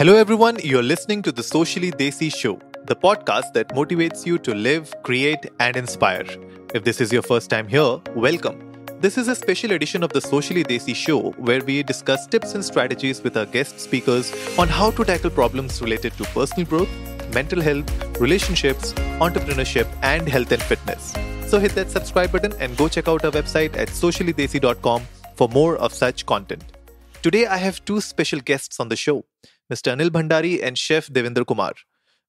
Hello, everyone. You're listening to the Socially Desi Show, the podcast that motivates you to live, create, and inspire. If this is your first time here, welcome. This is a special edition of the Socially Desi Show where we discuss tips and strategies with our guest speakers on how to tackle problems related to personal growth, mental health, relationships, entrepreneurship, and health and fitness. So hit that subscribe button and go check out our website at sociallydesi.com for more of such content. Today, I have two special guests on the show Mr. Anil Bhandari and Chef Davinder Kumar.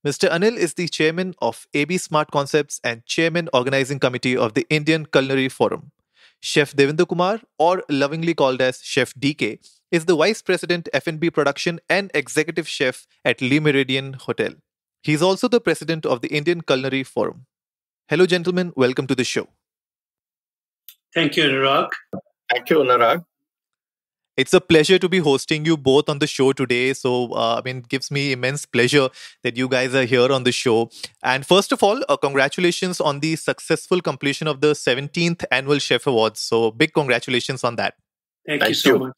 Mr. Anil is the chairman of AB Smart Concepts and chairman organizing committee of the Indian Culinary Forum. Chef Davinder Kumar, or lovingly called as Chef DK, is the vice president F&B production and executive chef at Le Méridien Hotel. He is also the president of the Indian Culinary Forum. Hello, gentlemen. Welcome to the show. Thank you, Anurag. Thank you, Anurag. It's a pleasure to be hosting you both on the show today. So, uh, I mean, it gives me immense pleasure that you guys are here on the show. And first of all, uh, congratulations on the successful completion of the 17th Annual Chef Awards. So, big congratulations on that. Thank, Thank you so you. much.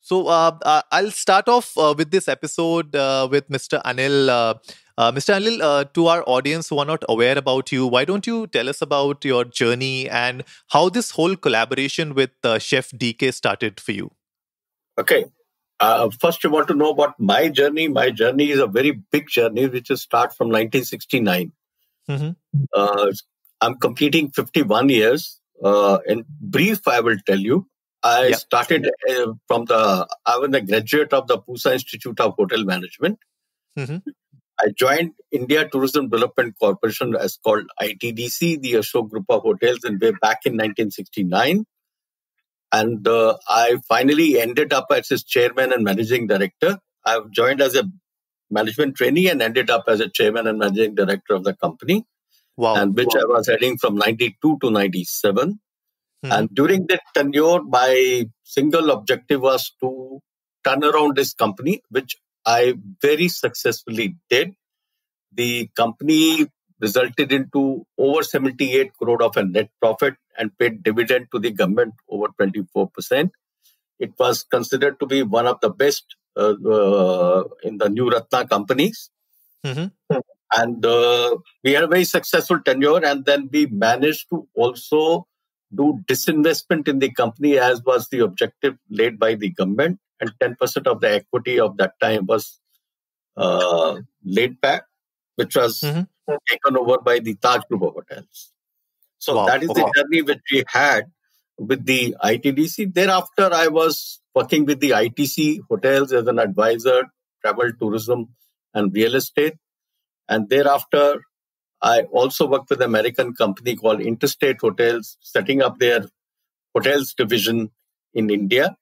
So, uh, uh, I'll start off uh, with this episode uh, with Mr. Anil. Uh, Mr. Anil, uh, to our audience who are not aware about you, why don't you tell us about your journey and how this whole collaboration with uh, Chef DK started for you? Okay. Uh, first, you want to know about my journey. My journey is a very big journey, which is start from 1969. Mhm. Uh, I'm completing 51 years. Uh, in brief, I will tell you. I Yeah. started uh, from the. I was a graduate of the Pusa Institute of Hotel Management. Mhm. I joined India Tourism Development Corporation, as called ITDC, the Ashok Group of Hotels, and way back in 1969. And uh, I finally ended up as its chairman and managing director. I've joined as a management trainee and ended up as a chairman and managing director of the company, Wow. and which I was heading from 92 to 97. Mhm. And during that tenure, my single objective was to turn around this company, which I very successfully did. The company resulted into over 78 crore of a net profit and paid dividend to the government over 24%. It was considered to be one of the best uh, uh, in the Navratna companies. Mhm. And uh, we had a very successful tenure, and then we managed to also do disinvestment in the company as was the objective laid by the government and 10% of the equity of that time was uh, laid back which was Mhm. taken over by the taj group of hotels so Wow, that is okay. the journey which we had with the itdc thereafter i was working with the itc hotels as an advisor travel tourism and real estate and thereafter I also worked with an American company called Interstate Hotels, setting up their hotels division in India.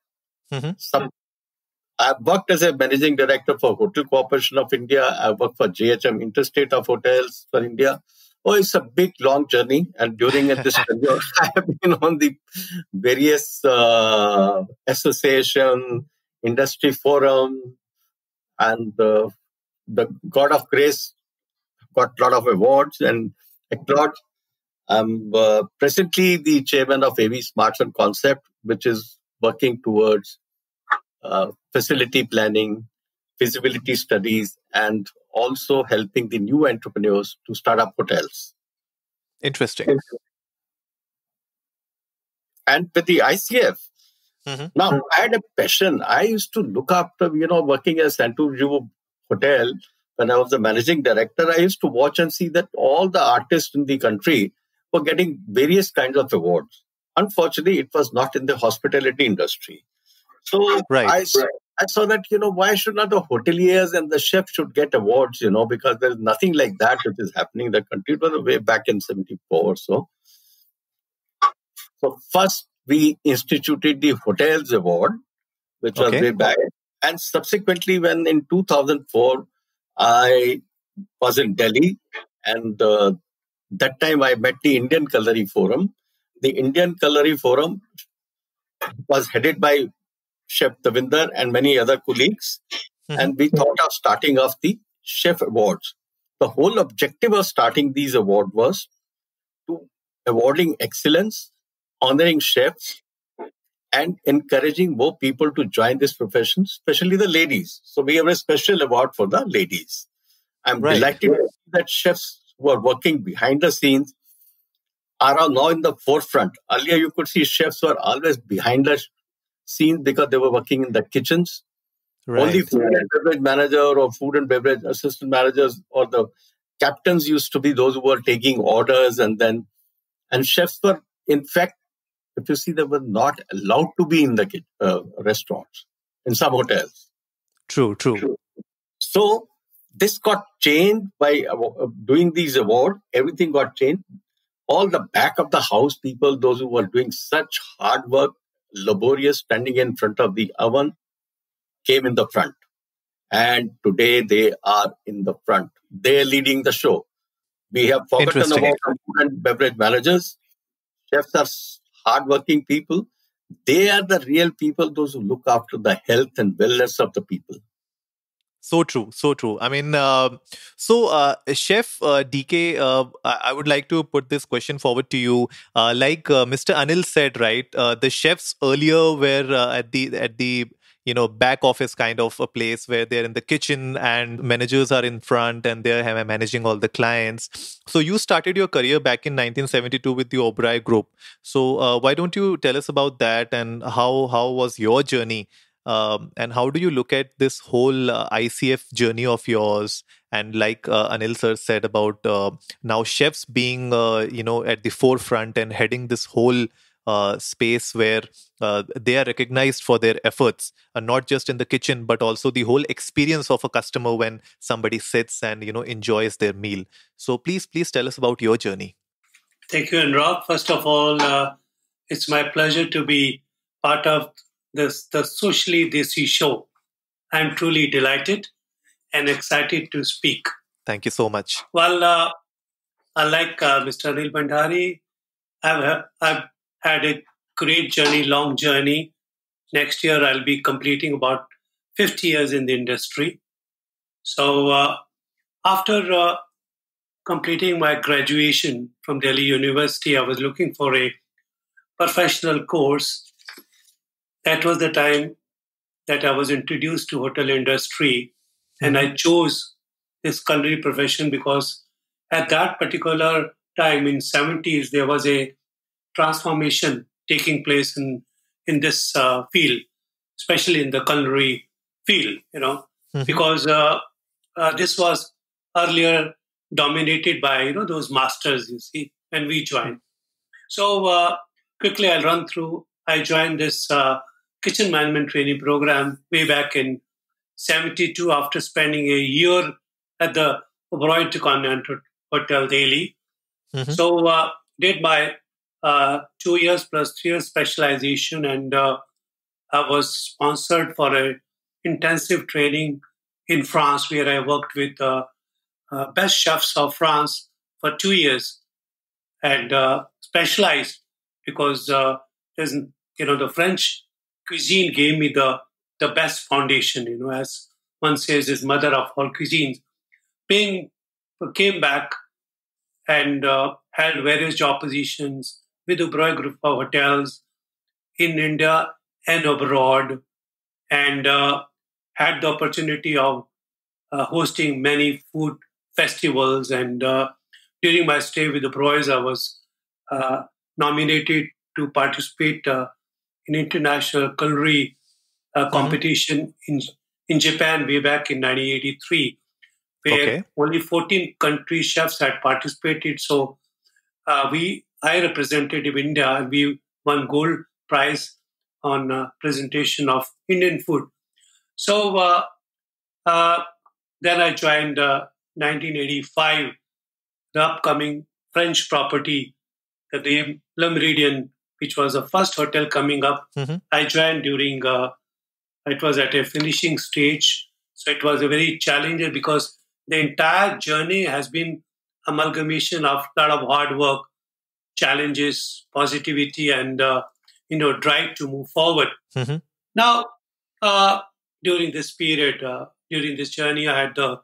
Mhm. Some, I've worked as a managing director for Hotel Corporation of India. I worked for JHM Interstate of Hotels for India. Oh, it's a big, long journey. And during this tenure, I have been on the various uh, association, industry forum, and uh, the God of Grace got a lot of awards and applaud. I'm uh, presently the chairman of AB Smarts and Concept, which is working towards uh, facility planning, feasibility studies, and also helping the new entrepreneurs to start up hotels. Interesting. And with the ICF, Mhm. now I had a passion. I used to look after, you know, working at Centaur Hotel when I was the managing director. I used to watch and see that all the artists in the country were getting various kinds of awards. Unfortunately, it was not in the hospitality industry. So Right. I, I saw that, you know, why should not the hoteliers and the chefs should get awards, you know, because there's nothing like that which is happening in the country. It was way back in 74 or so. So first we instituted the Hotels Award, which was way back. And subsequently, when in 2004, I was in Delhi, and uh, that time I met the Indian Culinary Forum. The Indian Culinary Forum was headed by Chef Davinder and many other colleagues, Mhm. and we thought of starting off the Chef Awards. The whole objective of starting these awards was to awarding excellence, honoring chefs, and encouraging more people to join this profession, especially the ladies. So we have a special award for the ladies. I'm right. delighted that chefs who are working behind the scenes are now in the forefront. Earlier, you could see chefs were always behind the scenes because they were working in the kitchens. Right. Only food and beverage manager or food and beverage assistant managers or the captains used to be those who were taking orders and then and chefs were in fact if you see they were not allowed to be in the uh, restaurants in some hotels true true so this got changed by uh, doing these awards everything got changed all the back of the house people those who were doing such hard work laborious standing in front of the oven came in the front. And today they are in the front. They're leading the show. We have forgotten about food and beverage managers. Chefs are hardworking people. They are the real people those who look after the health and wellness of the people so true so true. I mean uh, so uh, chef uh, dk uh, i would like to put this question forward to you. Uh, like uh, mr anil said right the chefs earlier were at the at the you know back office kind of a place where they're in the kitchen and managers are in front and they're managing all the clients. So you started your career back in 1972 with the Oberoi group. So uh, why don't you tell us about that and how how was your journey um, and how do you look at this whole uh, ICF journey of yours? And like uh, Anil sir said about uh, now chefs being uh, you know at the forefront and heading this whole uh, space where uh, they are recognized for their efforts, not just in the kitchen, but also the whole experience of a customer when somebody sits and you know enjoys their meal. So please, please tell us about your journey. Thank you, Anurag. First of all, it's my pleasure to be part of this the Socially Desi show. I'm truly delighted and excited to speak. Thank you so much. Well, uh, unlike uh, Mr. Anil Bhandari, I've, I've had a great journey, long journey. Next year, I'll be completing about 50 years in the industry. So, uh, after uh, completing my graduation from Delhi University, I was looking for a professional course. That was the time that I was introduced to hotel industry, and I chose this culinary profession because at that particular time in 70s there was a transformation taking place in in this uh, field, especially in the culinary field. You know, mm-hmm. because uh, uh, this was earlier dominated by you know those masters. You see, when we joined. So uh, quickly, I'll run through. I joined this uh, kitchen management training program way back in '72 after spending a year at the Oberoi Continental Hotel Delhi. Mm-hmm. So uh, did my uh, two years plus three years specialization, and uh, I was sponsored for a intensive training in France, where I worked with uh, uh best chefs of France for two years, and uh, specialized because uh, you know the French cuisine gave me the the best foundation. You know, as one says, is mother of all cuisines. Being came back and held various job positions with Oberoi Group of Hotels in India and abroad, and uh, had the opportunity of uh, hosting many food festivals. And uh, during my stay with the Oberois, I was uh, nominated to participate uh, in international culinary uh, mm-hmm. competition in in Japan way back in 1983, where okay. only 14 country chefs had participated. So we I represented India and we won gold prize on uh, presentation of Indian food. So uh, uh, then I joined 1985, uh, the upcoming French property, the Le Meridien, which was the first hotel coming up. Mm-hmm. I joined during, uh, it was at a finishing stage. So it was a very challenging because the entire journey has been amalgamation of a lot of hard work challenges, positivity, and uh, you know drive to move forward. Mm-hmm. Now, uh, during this period, uh, during this journey, I had the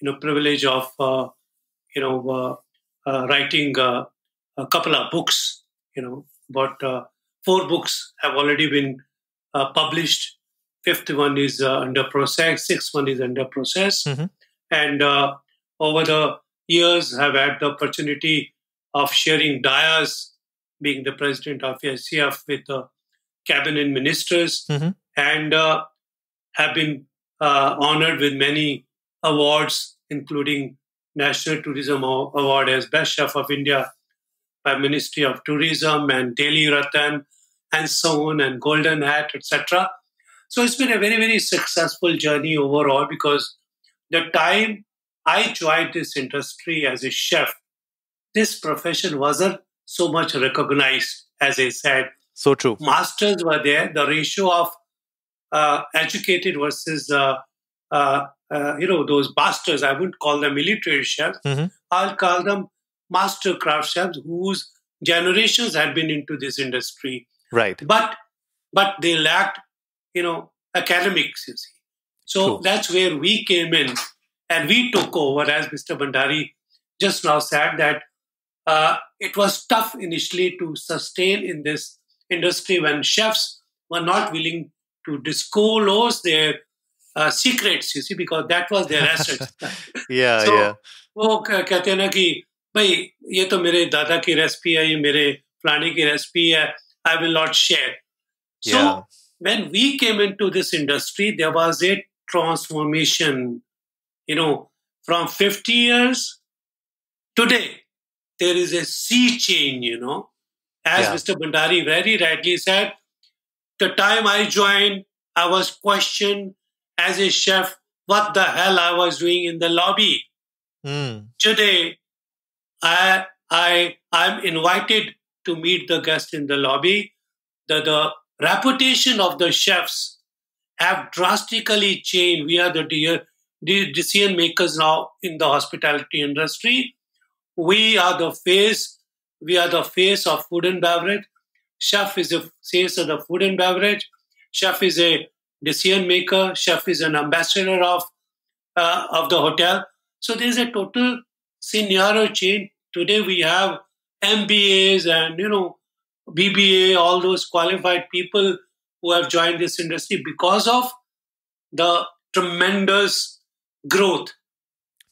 you know privilege of uh, you know uh, uh, writing a couple of books, you know about four books have already been uh, published. Fifth one is uh, under process. Sixth one is under process. Mm-hmm. And uh, over the years, have had the opportunity of sharing dayas, being the president of ICF with the cabinet ministers, Mhm. and uh, have been uh, honored with many awards, including National Tourism Award as Best Chef of India by Ministry of Tourism and Delhi Ratan and so on and Golden Hat, etc. So it's been a very, very successful journey overall because the time I joined this industry as a chef, this profession wasn't so much recognized, as I said. So true. Masters were there. The ratio of uh, educated versus, uh, uh, uh, you know, those bastards. I wouldn't call them military chefs. Mhm. I'll call them master craft chefs whose generations had been into this industry. Right. But but they lacked, you know, academics, you see. So True. that's where we came in and we took over, as Mr. Bhandari just now said, that uh, it was tough initially to sustain in this industry when chefs were not willing to disclose their uh, secrets, you see, because that was their asset. yeah, so, yeah. वो कहते हैं ना कि भाई ये तो मेरे दादा की रेसिपी है ये मेरे फलाने की रेसिपी है I will not share so when we came into this industry there was a transformation you know from 50 years. Today there is is a sea change you know as. Mr. Bhandari very rightly said, the time I joined, I was questioned as a chef what the hell I was doing in the lobby. Hmm. Today, I I I'm invited to meet the guest in the lobby. The the reputation of the chefs have drastically changed. We are the de- de- decision makers now in the hospitality industry. We are the face. We are the face of food and beverage. Chef is the face of the food and beverage. Chef is a decision maker. Chef is an ambassador of uh, of the hotel. So there's a total scenario change. Today we have MBAs and you know BBA, all those qualified people who have joined this industry because of the tremendous growth.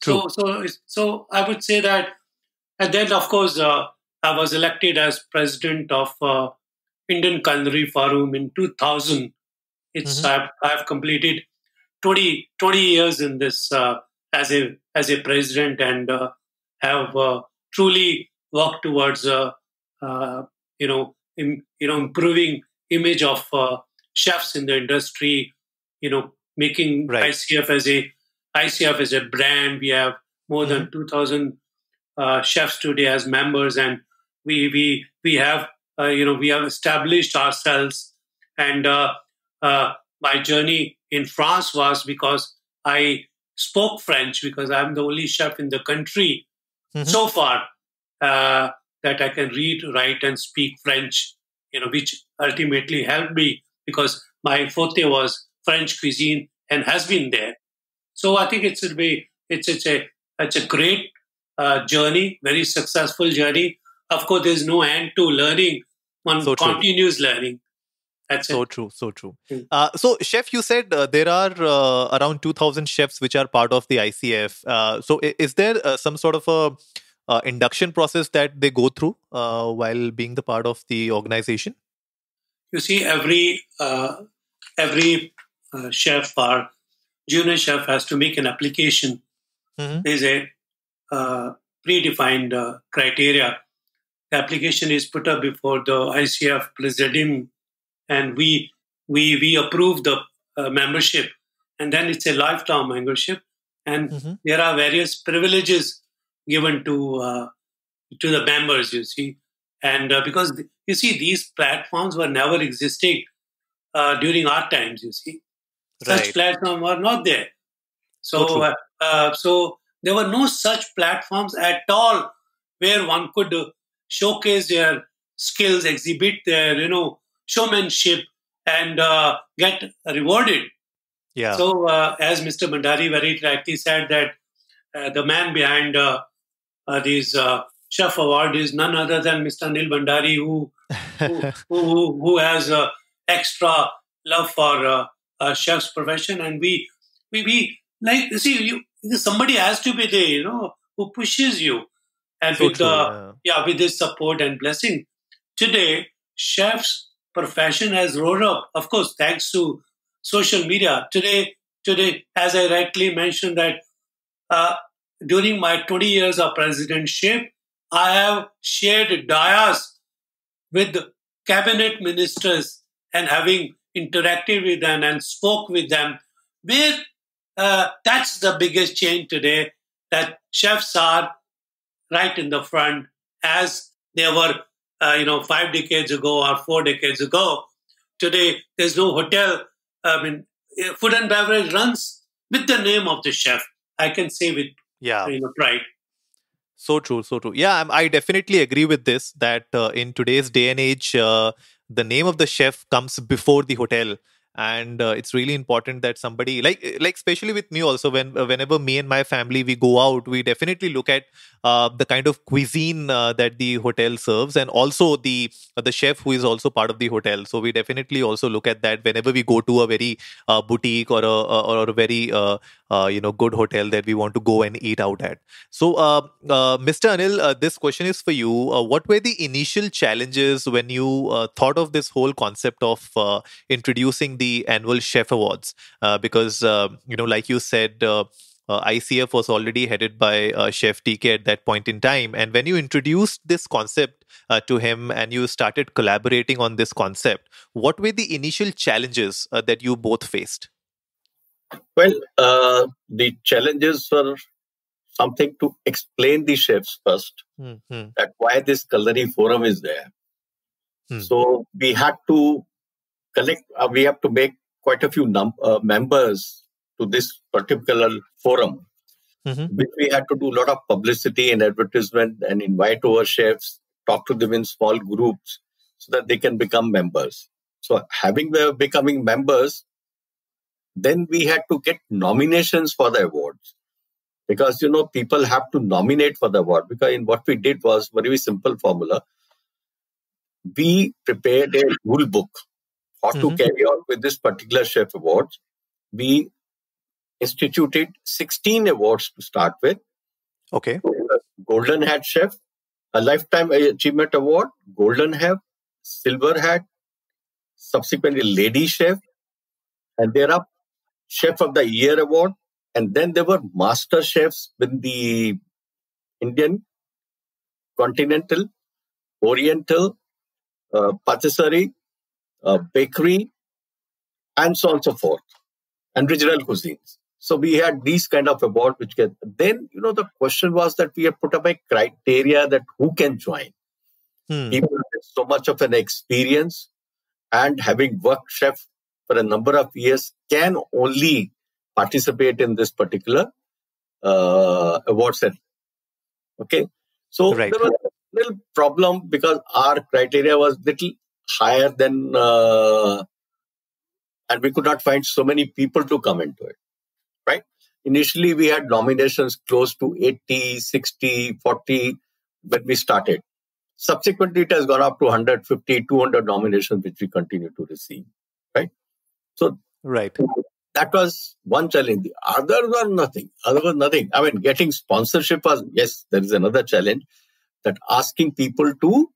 True. So, so, so I would say that, and then of course uh, I was elected as president of uh, Indian Culinary Forum in 2000. It's Mhm. I've, I've completed 20, 20 years in this uh, as a as a president and uh, have uh, truly worked towards uh, uh, you know im, you know improving image of uh, chefs in the industry. You know, making Right. ICF as a ICF as a brand. We have more than two thousand uh, chefs today as members, and we we we have uh, you know we have established ourselves. And uh, uh, my journey in France was because I spoke French because I'm the only chef in the country Mhm. so far uh, that I can read, write, and speak French. You know, which ultimately helped me because my forte was French cuisine and has been there. So I think it's a be it's it's a it's a great uh, journey, very successful journey. Of course, there's no end to learning. One So continues learning. That's So it. true, so true. Mm. Uh, so, chef, you said uh, there are uh, around 2,000 chefs which are part of the ICF. Uh, so, is there uh, some sort of a uh, induction process that they go through uh, while being the part of the organization? You see, every uh, every uh, chef or junior chef has to make an application. Mhm. There's a uh, predefined uh, criteria. The application is put up before the ICF presidium, and we we we approve the uh, membership, and then it's a lifetime membership, and Mhm. there are various privileges given to uh, to the members. You see, and uh, because th- you see these platforms were never existing uh, during our times. You see, such platforms were not there. So So, uh, uh, so there were no such platforms at all where one could showcase their skills, exhibit their you know showmanship, and uh, get rewarded. Yeah. So, uh, as Mr. Bhandari very rightly said, that uh, the man behind uh, uh, these uh, chef award is none other than Mr. Anil Bhandari, who who, who, who has a extra love for uh, a chef's profession, and we we we like see you. Somebody has to be there, you know, who pushes you, and So with true, the yeah. with his support and blessing. Today, chefs profession has rose up, of course, thanks to social media. Today, today, as I rightly mentioned, that uh, during my 20 years of presidentship, I have shared dayas with cabinet ministers and having interacted with them and spoke with them. Where uh, that's the biggest change today that chefs are right in the front as they were, uh, you know, five decades ago or four decades ago. Today, there's no hotel. I mean, uh, food and beverage runs with the name of the chef. I can say with yeah you know pride. So true, so true. Yeah, I'm, I definitely agree with this that uh, in today's day and age, uh, the name of the chef comes before the hotel. And uh, it's really important that somebody like like especially with me also when uh, whenever me and my family we go out we definitely look at uh, the kind of cuisine uh, that the hotel serves and also the uh, the chef who is also part of the hotel. So we definitely also look at that whenever we go to a very uh, boutique or a or a very uh, you know good hotel that we want to go and eat out at so uh, uh, mr anil this question is for you what were the initial challenges when you thought of this whole concept of introducing the annual chef awards because you know like you said uh, ICF was already headed by uh, Chef DK at that point in time. And when you introduced this concept uh, to him and you started collaborating on this concept, what were the initial challenges that you both faced? Well, uh, the challenges were something to explain the chefs 1st Mm-hmm. that why this culinary forum is there. Hmm. So we had to collect, uh, we have to make quite a few num- uh, members to this particular forum, Mhm. which we had to do a lot of publicity and advertisement and invite our chefs, talk to them in small groups so that they can become members. So having the becoming members, then we had to get nominations for the awards. Because you know people have to nominate for the award. Because in what we did was very simple formula. We prepared a rule book how to Mhm. carry on with this particular chef awards. We instituted 16 awards to start with. Okay. golden hat chef a lifetime achievement award golden hat silver hat subsequently lady chef and there are chef of the year award and then there were master chefs with the indian continental oriental uh, patisserie uh, bakery and so on and so forth and regional cuisines so we had these kind of award which get then you know the question was that we had put up a criteria that who can join Hmm. people with so much of an experience and having worked chef for a number of years can only participate in this particular uh, award ceremony. Okay, so Right. there was a little problem because our criteria was little higher than, uh, and we could not find so many people to come into it. Right. Initially, we had nominations close to 80, 60, 40 when we started. Subsequently, it has gone up to 150, 200 nominations, which we continue to receive. So Right. that was one challenge. The other was nothing. Other was nothing. I mean, getting sponsorship was yes, there is another challenge that asking people to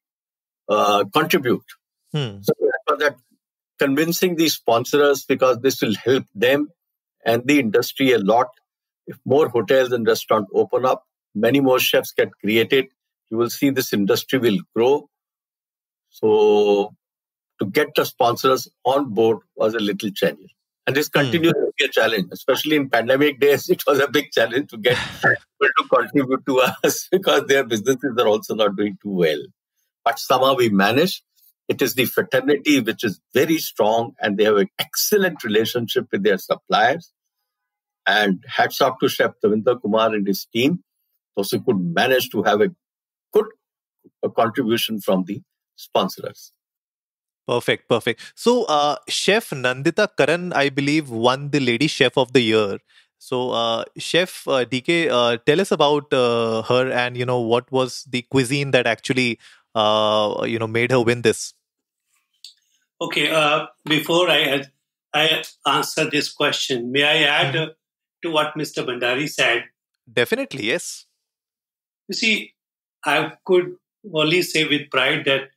uh, contribute. Hmm. So that that convincing the sponsors because this will help them and the industry a lot. If more hotels and restaurants open up, many more chefs get created. You will see this industry will grow. So to get the sponsors on board was a little challenge. And this continues to be a challenge, especially in pandemic days. It was a big challenge to get people to contribute to us because their businesses are also not doing too well. But somehow we managed. It is the fraternity which is very strong and they have an excellent relationship with their suppliers. And hats off to Chef Davinder Kumar and his team. Those who could manage to have a good uh, contribution from the sponsors. Perfect, perfect. So, uh, Chef Nandita Karan, I believe, won the Lady Chef of the Year. So, uh, Chef uh, DK, uh, tell us about uh, her and you know what was the cuisine that actually uh, you know made her win this. Okay, uh, before I I answer this question, may I add mm-hmm. to what Mr. Bhandari said? Definitely, yes. You see, I could only say with pride that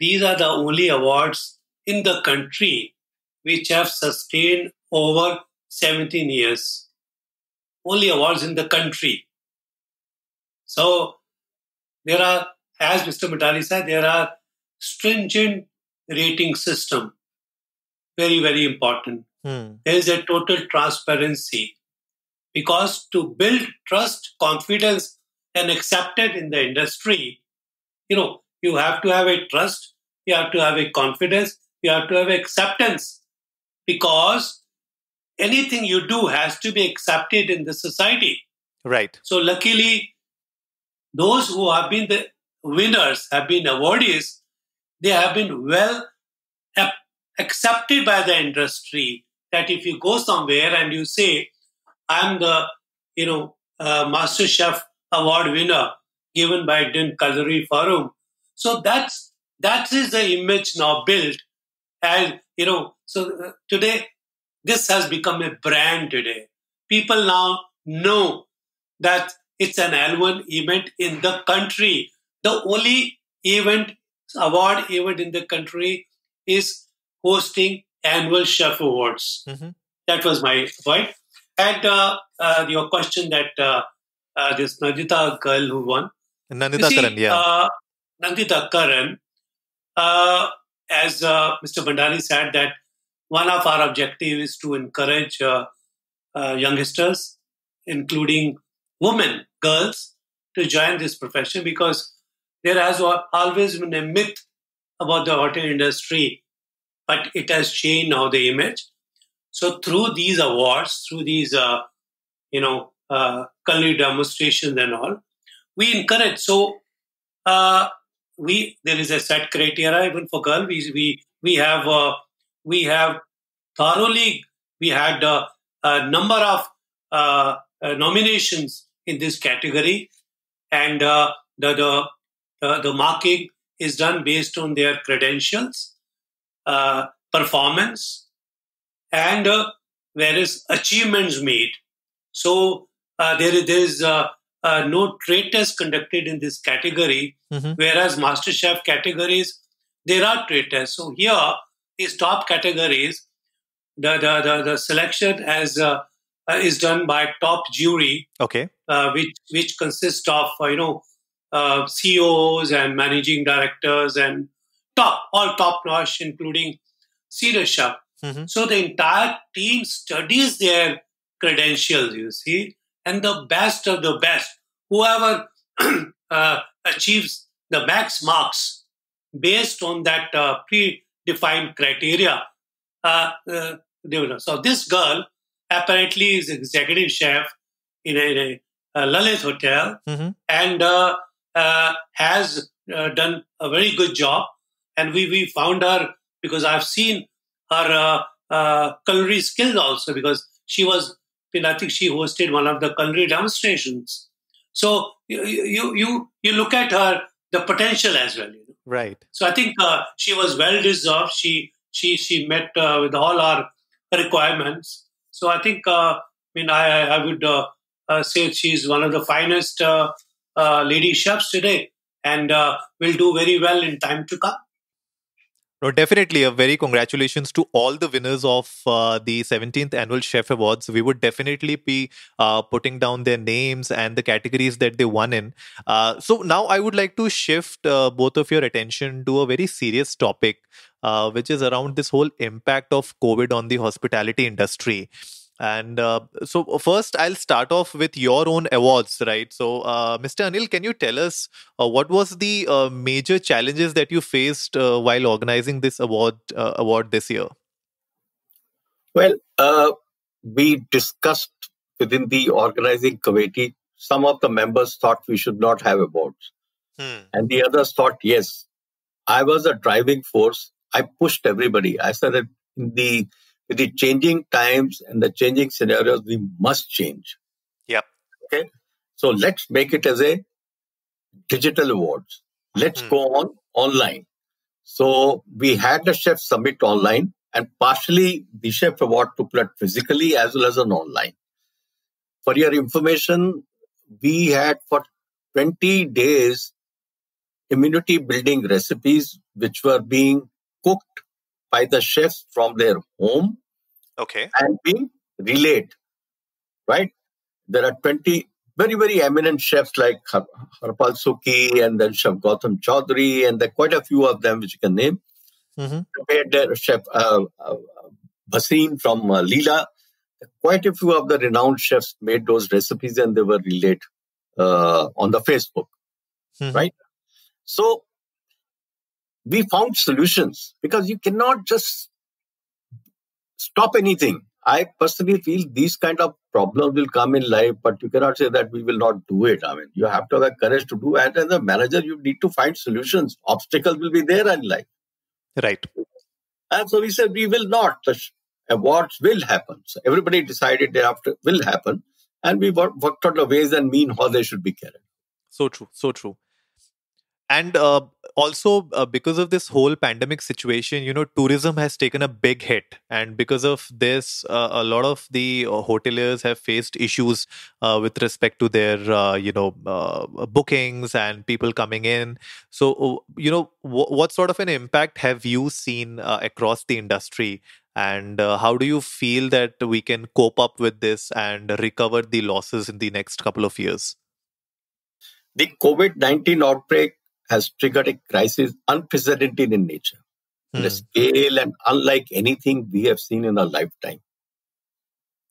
these are the only awards in the country which have sustained over 17 years. Only awards in the country. So there are, as Mr. Bhandari said, there are stringent rating system. Very, very important. Hmm. There is a total transparency. Because to build trust, confidence, and accepted in the industry, you know, you have to have a trust, you have to have a confidence, you have to have acceptance. Because anything you do has to be accepted in the society. Right. So luckily, those who have been the winners, have been awardees, they have been well accepted by the industry. That if you go somewhere and you say, "I'm the, you know, uh, Master Chef Award winner given by Indian Culinary Forum," so that's that is the image now built, and you know, so uh, today this has become a brand today. People now know that it's an L1 event in the country. The only event, award event in the country is hosting annual chef awards. Mm-hmm. That was my point. And uh, uh, your question that uh, uh this Nandita girl who won. Nandita Karan, yeah. Uh, Nandita Karan, uh, as Mr. Bhandari said, that one of our objectives is to encourage uh, uh, youngsters, including women, girls, to join this profession because there has always been a myth about the hotel industry, but it has changed now the image. So through these awards, through these, uh, you know, uh, culinary demonstrations and all, we encourage. So uh, we there is a set criteria even for girls. We we we have uh, we have thoroughly, we had uh, a number of uh, uh, nominations in this category, and uh, the, the, the, marking is done based on their credentials, uh, performance, and uh, various achievements made. So there, there is no trade test conducted in this category, mm-hmm. whereas MasterChef categories, there are trade tests. So here, these top categories, the the the, the selection as uh, uh is done by top jury. Okay. Uh, which which consists of uh, you know uh, CEOs and managing directors and top all top notch, including senior chef. Mm-hmm. So the entire team studies their credentials. You see, and the best of the best, whoever uh, achieves the max marks based on that uh, predefined criteria, uh, uh, so this girl apparently is executive chef in a, in a, a Lalit hotel mm-hmm. and uh, uh, has uh, done a very good job. And we, we found her because I've seen her uh, uh, culinary skills also because she was, I think she hosted one of the culinary demonstrations. So you, you, you, you look at her, the potential as well. You know? Right. So I think uh, she was well deserved. She, she, she met with all our requirements. So I think, uh, I mean, I, I would uh, uh, say she's one of the finest uh, uh, lady chefs today and uh, will do very well in time to come. No, definitely a very congratulations to all the winners of uh, the 17th annual Chef Awards. We would definitely be uh, putting down their names and the categories that they won in. Uh, so now I would like to shift both of your attention to a very serious topic, uh, which is around this whole impact of COVID on the hospitality industry. And uh, so, first, I'll start off with your own awards, right? So, uh, Mr. Anil, can you tell us uh, what was the uh, major challenges that you faced uh, while organizing this award award this year? Well, we discussed within the organizing committee. Some of the members thought we should not have awards, hmm. and the others thought yes. I was a driving force I pushed everybody. I said that in the with the changing times and the changing scenarios, we must change. Yep. Okay. So let's make it as a digital awards. Let's mm. go on online. So we had the chef summit online and partially the chef award took place physically as well as on online. For your information, we had for 20 days immunity building recipes which were being cooked by the chefs from their home okay and being relayed right there are 20 very very eminent chefs like harpal sokhi and then chef gautam chaudhary and there are quite a few of them which you can name mm-hmm. chef uh, uh, Bhasim from uh, Leela quite a few of the renowned chefs made those recipes and they were relayed uh, on the Facebook, mm-hmm. right? So we found solutions because you cannot just stop anything. I personally feel these kind of problems will come in life, but you cannot say that we will not do it. I mean, you have to have courage to do it. And as a manager, you need to find solutions. Obstacles will be there in life. Right. And so we said we will not awards will happen. So everybody decided thereafter will happen. And we worked out the ways and mean how they should be carried. So true. So true and uh, also uh, because of this whole pandemic situation you know tourism has taken a big hit. And because of this uh, a lot of the uh, hoteliers have faced issues uh, with respect to their uh, you know bookings and people coming in. So you know w- what sort of an impact have you seen across the industry? And how do you feel that we can cope up with this and recover the losses in the next couple of years? The COVID 19 outbreak has triggered a crisis unprecedented in nature, mm. in a hmm. scale and unlike anything we have seen in our lifetime.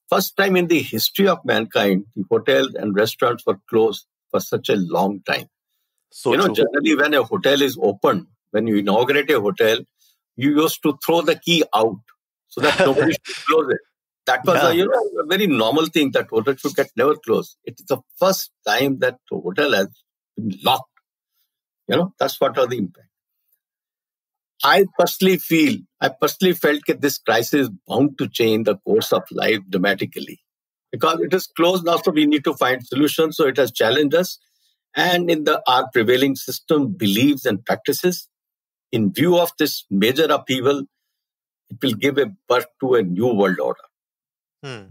First time in the history of mankind, the hotels and restaurants were closed for such a long time. So you know, true. generally when a hotel is open, when you inaugurate a hotel, you used to throw the key out so that nobody should close it. That was yeah. a, you know, a very normal thing that hotel should get never closed. It is the first time that the hotel has been locked you know, that's what are the impact. I personally feel, I personally felt that this crisis is bound to change the course of life dramatically because it is closed now, so we need to find solutions. So it has challenged us. And in the our prevailing system beliefs and practices, in view of this major upheaval, it will give a birth to a new world order. Hmm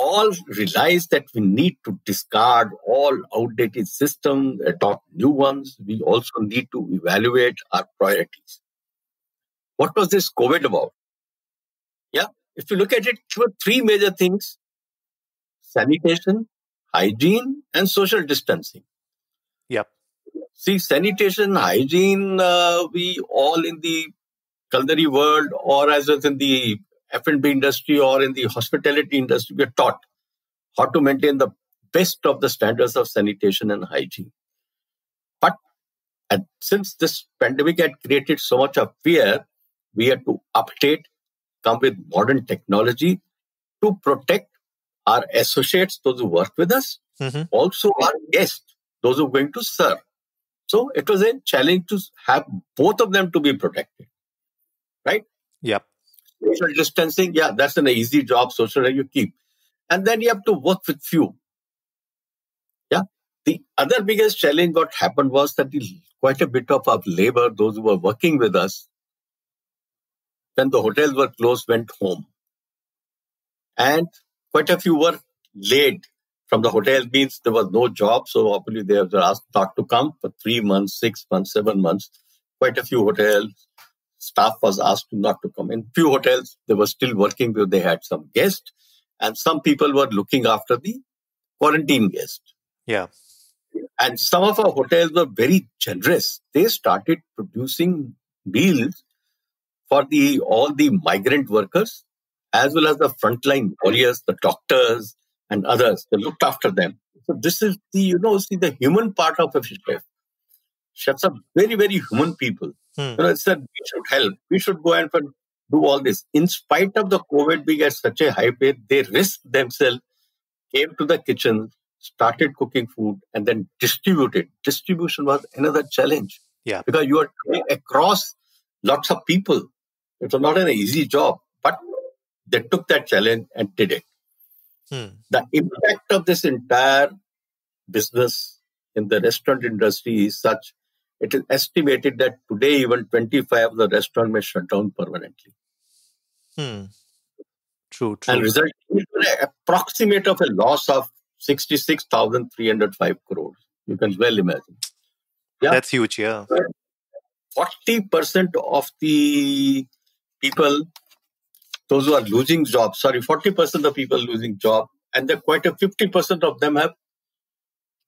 all realize that we need to discard all outdated systems, adopt new ones. We also need to evaluate our priorities. What was this COVID about? Yeah, if you look at it, there were three major things sanitation, hygiene, and social distancing. Yep. See, sanitation, hygiene, uh, we all in the culinary world or as in the F&B industry or in the hospitality industry, we are taught how to maintain the best of the standards of sanitation and hygiene. But since this pandemic had created so much of fear, we had to update, come with modern technology to protect our associates, those who work with us, mm-hmm. also our guests, those who are going to serve. So it was a challenge to have both of them to be protected. Right? Yep. Social distancing, yeah, that's an easy job. Social you keep. And then you have to work with few. Yeah. The other biggest challenge what happened was that the, quite a bit of our labor, those who were working with us, when the hotels were closed, went home. And quite a few were laid from the hotel means there was no job. So obviously they were asked not to come for three months, six months, seven months. Quite a few hotels staff was asked not to come. In few hotels, they were still working because they had some guests, and some people were looking after the quarantine guests. Yeah. And some of our hotels were very generous. They started producing meals for the all the migrant workers as well as the frontline warriors, the doctors and others. They looked after them. So this is the you know see the human part of a chef. Chefs are very very human people. Hmm. You know, said we should help. We should go and do all this. In spite of the COVID being at such a high pace, they risked themselves, came to the kitchen, started cooking food, and then distributed. Distribution was another challenge. Yeah. Because you are across lots of people. It was not an easy job. But they took that challenge and did it. Hmm. The impact of this entire business in the restaurant industry is such, it is estimated that today even 25 of the restaurant may shut down permanently. Hmm. True, true. And result in an approximate of a loss of 66,305 crores. You can well imagine. Yeah. That's huge, yeah. 40% of the people, those who are losing jobs, sorry, 40% of people losing job, and then quite a 50% of them have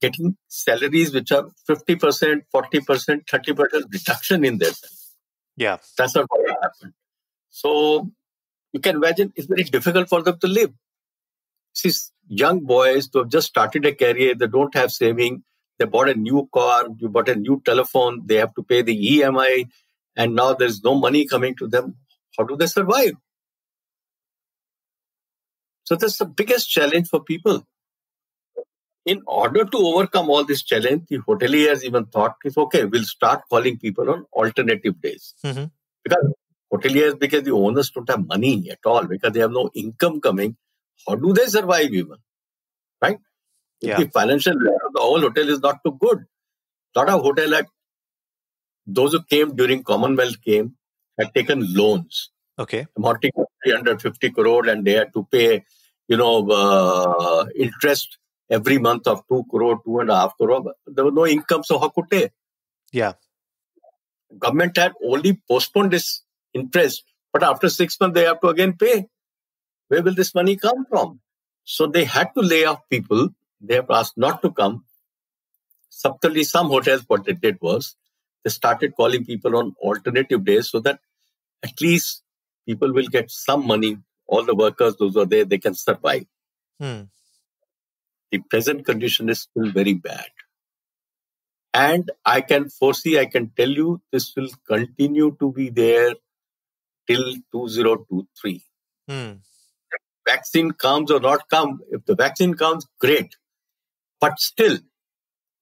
getting salaries which are 50%, 40%, 30% reduction in their salary. Yeah. That's not what happened. So you can imagine it's very difficult for them to live. See, young boys who have just started a career, they don't have saving, they bought a new car, you bought a new telephone, they have to pay the EMI, and now there's no money coming to them. How do they survive? So that's the biggest challenge for people. In order to overcome all this challenge, the hoteliers even thought, okay, we'll start calling people on alternative days. Mm-hmm. Because hoteliers, because the owners don't have money at all, because they have no income coming, how do they survive even? Right? Yeah. The financial the whole hotel is not too good. A lot of hotel had those who came during Commonwealth came had taken loans. Okay. To 350 crore and they had to pay, you know, uh, interest every month of 2 crore, two and a half crore. There was no income, so how could they? Yeah. Government had only postponed this interest, but after six months they have to again pay. Where will this money come from? So they had to lay off people they have asked not to come. Subtly, some hotels, what they did was they started calling people on alternative days so that at least people will get some money. All the workers, those are there, they can survive. Hmm. The present condition is still very bad. And I can foresee, I can tell you, this will continue to be there till 2023. Hmm. Vaccine comes or not come. If the vaccine comes, great. But still,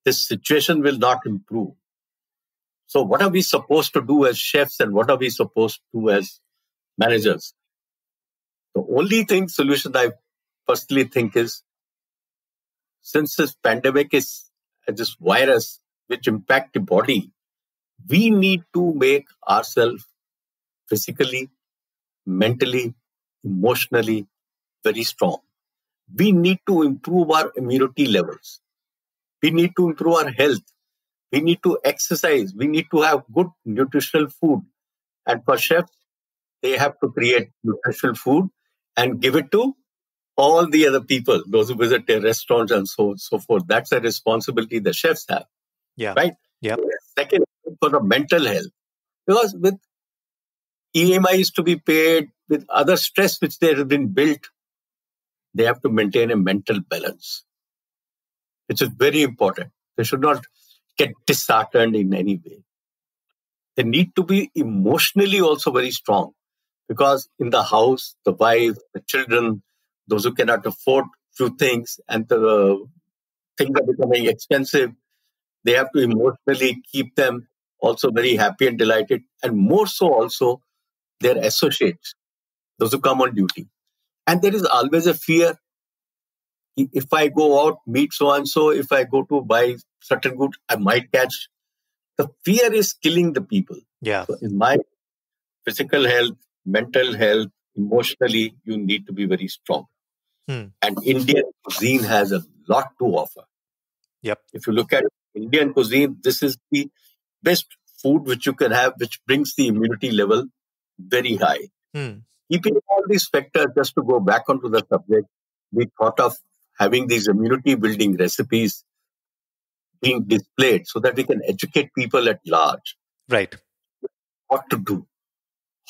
this situation will not improve. So, what are we supposed to do as chefs and what are we supposed to do as managers? The only thing solution I personally think is since this pandemic is uh, this virus which impact the body, we need to make ourselves physically, mentally, emotionally very strong we need to improve our immunity levels. We need to improve our health. We need to exercise. We need to have good nutritional food. And for chefs, they have to create nutritional food and give it to all the other people, those who visit their restaurants and so so forth. That's a responsibility the chefs have. Yeah. Right? Yeah. Second, for the mental health. Because with EMIs to be paid, with other stress which they have been built they have to maintain a mental balance, which is very important. They should not get disheartened in any way. They need to be emotionally also very strong because in the house, the wife, the children, those who cannot afford few things and the things are becoming expensive, they have to emotionally keep them also very happy and delighted, and more so also their associates, those who come on duty. And there is always a fear. If I go out, meet so and so, if I go to buy certain goods, I might catch. The fear is killing the people. Yeah. So in my physical health, mental health, emotionally, you need to be very strong. Hmm. And Indian cuisine has a lot to offer. Yep. If you look at Indian cuisine, this is the best food which you can have, which brings the immunity level very high. Hmm. Keeping all these factors, just to go back onto the subject, we thought of having these immunity building recipes being displayed so that we can educate people at large. Right. What to do,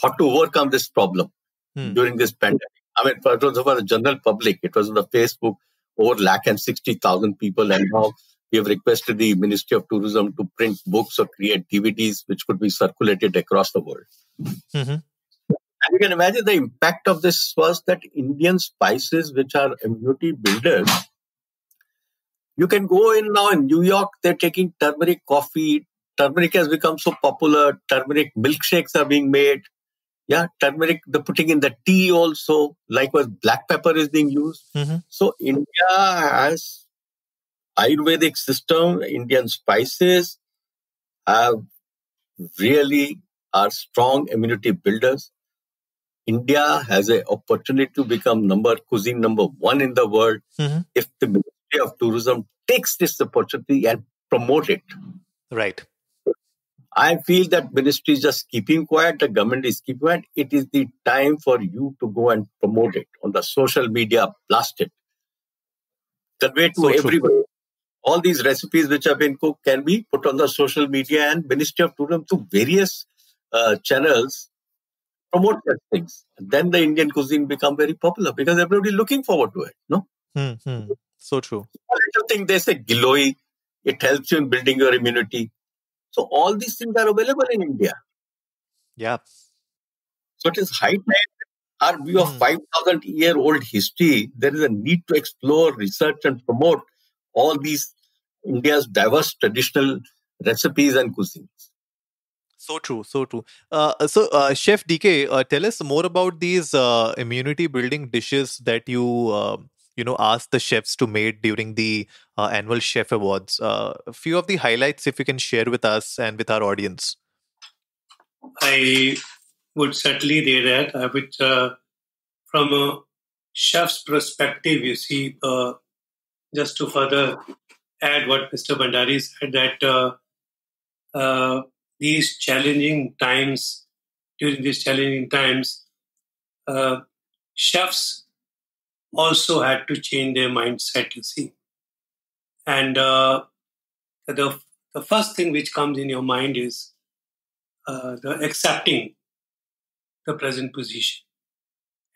how to overcome this problem hmm. during this pandemic. I mean, for the general public. It was on the Facebook, over lakh and 60,000 people. And now we have requested the Ministry of Tourism to print books or create DVDs which could be circulated across the world. Mm-hmm. And you can imagine the impact of this was that Indian spices, which are immunity builders, you can go in now in New York, they're taking turmeric coffee. Turmeric has become so popular. Turmeric milkshakes are being made. Yeah, turmeric, the putting in the tea also. Likewise, black pepper is being used. Mm-hmm. So India has Ayurvedic system, Indian spices have really are strong immunity builders. India has an opportunity to become number cuisine number one in the world Mm-hmm. if the Ministry of Tourism takes this opportunity and promote it. Right. I feel that ministry is just keeping quiet, the government is keeping quiet. It is the time for you to go and promote it on the social media, blast it. Convey to So true. All these recipes which have been cooked can be put on the social media and Ministry of Tourism through various uh, channels promote such things. then the Indian cuisine become very popular because everybody is looking forward to it. No, Mm-hmm. So true. little thing they say Giloi, it helps you in building your immunity. So all these things are available in India. Yeah. So it is high time. Our view of Hmm. 5,000 year old history, there is a need to explore, research, and promote all these India's diverse traditional recipes and cuisines. So true, so true. Uh, so, uh, Chef DK, uh, tell us more about these uh, immunity building dishes that you uh, you know asked the chefs to make during the uh, annual Chef Awards. Uh, a few of the highlights, if you can share with us and with our audience. I would certainly do that. I would, uh, from a chef's perspective, you see, uh, just to further add what Mr. Bhandari said, that uh, uh, these challenging times, during these challenging times, uh, chefs also had to change their mindset, you see. And uh, the, the first thing which comes in your mind is uh, the accepting the present position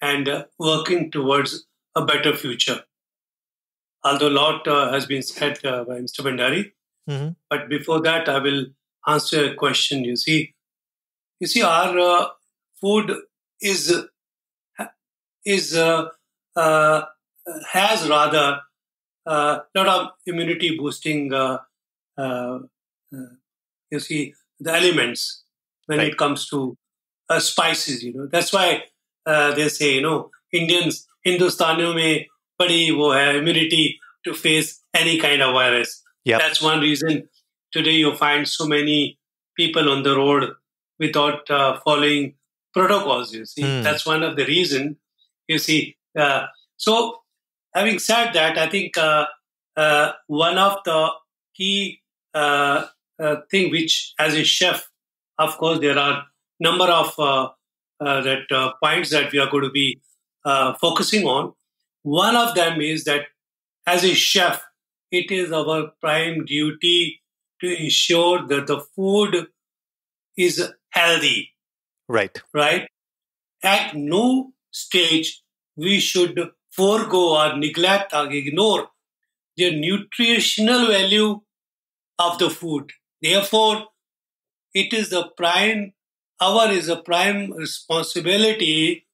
and uh, working towards a better future. Although a lot uh, has been said uh, by Mr. Bhandari, Mm-hmm. but before that, I will answer a question. You see, you see, our uh, food is is uh, has rather a lot of immunity boosting, uh, you see, the elements when right. it comes to spices. You know, that's why they say, you know, Indians, Hindustaniyo mein badi wo hai, immunity to face any kind of virus. Yep. That's one reason today you find so many people on the road without uh, following protocols. You see, mm. that's one of the reason. You see, uh, so having said that, I think uh, uh, one of the key uh, uh, thing which, as a chef, of course, there are number of uh, uh, that uh, points that we are going to be uh, focusing on. One of them is that as a chef, it is our prime duty to ensure that the food is healthy, Right. right? At no stage we should forego or neglect or ignore the nutritional value of the food. Therefore, it is the prime, our is a prime responsibility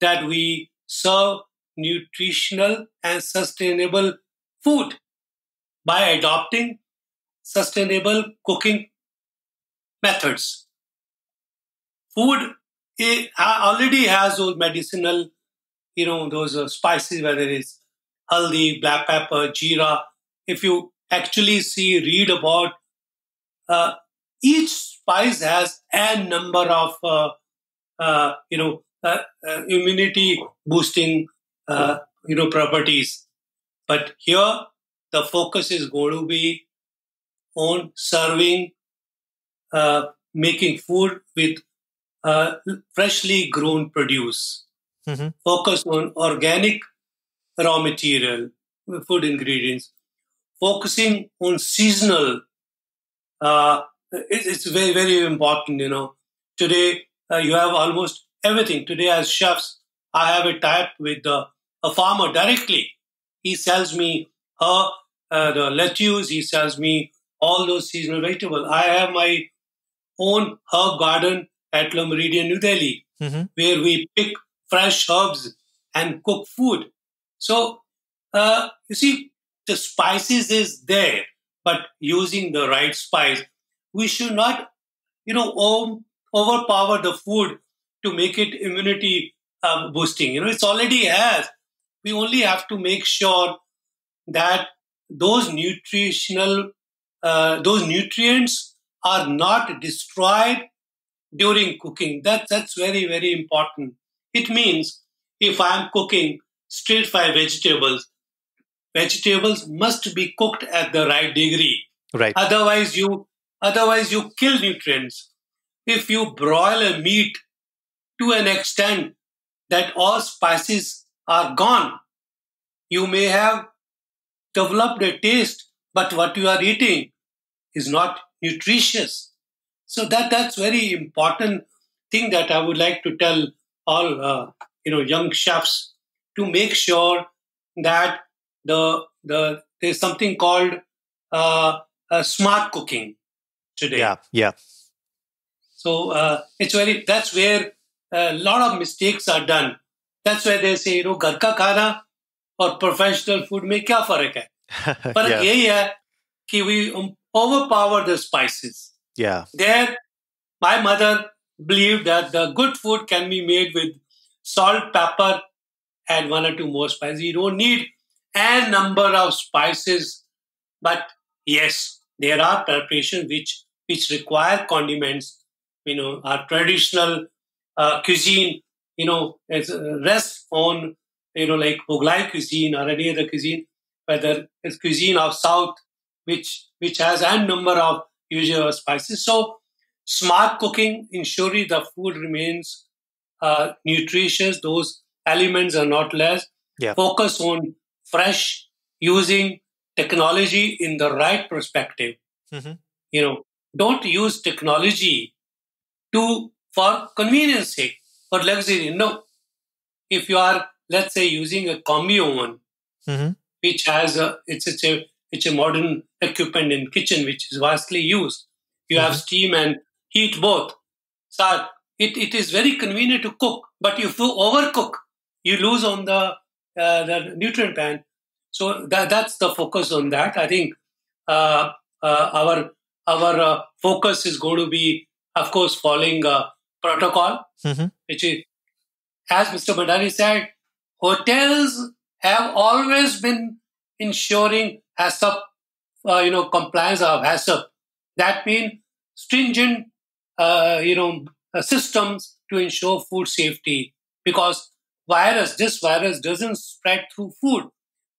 that we serve nutritional and sustainable food by adopting sustainable cooking methods. Food eh, it already has those medicinal, you know, those uh, spices, whether it's haldi, black pepper, jeera. If you actually see, read about uh, each spice has a number of, uh, uh, you know, uh, uh, immunity boosting, you know, properties. But here, the focus is going to be on serving, making food with freshly grown produce. Mhm. Focus on organic raw material, food ingredients. Focusing on seasonal. Uh, it- it's very, very important, you know. Today, uh, you have almost everything. Today, as chefs, I have a type with uh, a farmer directly. He sells me her, uh, the lettuce, he sells me all those seasonal vegetables. I have my own herb garden at La Meridian, New Delhi, Mhm. where we pick fresh herbs and cook food. So, uh, you see, the spices is there, but using the right spice, we should not, you know, overpower the food to make it immunity uh, boosting. You know, it's already has. We only have to make sure that those nutritional, uh, those nutrients are not destroyed during cooking. That, that's very, very important. It means if I'm cooking stir fry vegetables, vegetables must be cooked at the right degree. Right. Otherwise, you otherwise you kill nutrients. If you broil a meat to an extent that all spices are gone, you may have developed a taste, but what you are eating is not nutritious. So that that's very important thing that I would like to tell all uh, you know young chefs to make sure that the the there's something called uh, uh, smart cooking today. Yeah, yeah. So uh, it's very that's where a lot of mistakes are done. That's why they say you know घर का खाना और professional food में क्या फर्क है? फर्क yeah. यही है कि we overpower the spices. Yeah. There, my mother believed that the good food can be made with salt, pepper, and one or two more spices. You don't need a number of spices, but yes, there are preparations which which require condiments. You know, our traditional uh, cuisine. You know, uh, rests on you know like Mughlai cuisine or any other cuisine, whether it's cuisine of South, which which has a number of usual spices. So smart cooking ensuring the food remains uh, nutritious. Those elements are not less. Yeah. Focus on fresh using technology in the right perspective. Mhm. You know, don't use technology to for convenience sake, for luxury. No. If you are, let's say, using a combi oven, Mhm. which has a it's, it's a it's a modern equipment in kitchen which is vastly used. You have steam and heat both. So it, it is very convenient to cook, but if you overcook, you lose on the uh, the nutrient pan. So that, that's the focus on that. I think uh, uh, our our uh, focus is going to be, of course, following uh, protocol, Mhm. which is, as Mr. Bhandari said, hotels have always been ensuring HACCP, uh, you know, compliance of HACCP. That means stringent, uh, you know, uh, systems to ensure food safety because virus, this virus doesn't spread through food.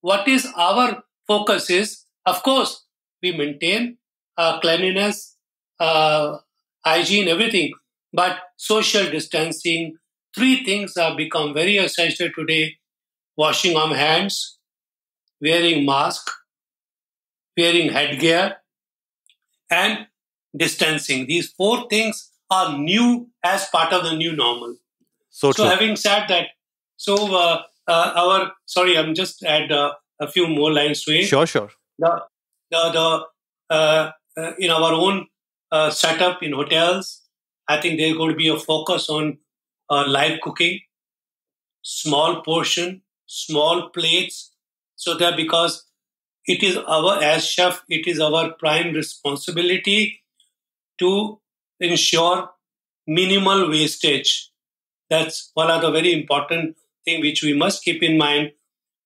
What is our focus is, of course, we maintain uh, cleanliness, uh, hygiene, everything, but social distancing. Three things have become very essential today: washing of hands, wearing mask, wearing headgear, and distancing. These four things are new as part of the new normal. So, So, having said that, so uh, uh, our sorry, I'm just add uh, a few more lines to it. Sure, sure. The the, the uh, uh, in our own uh, setup in hotels, I think there's going to be a focus on uh, live cooking, small portion, small plates, so that because it is our as chef, it is our prime responsibility to ensure minimal wastage. That's one of the very important thing which we must keep in mind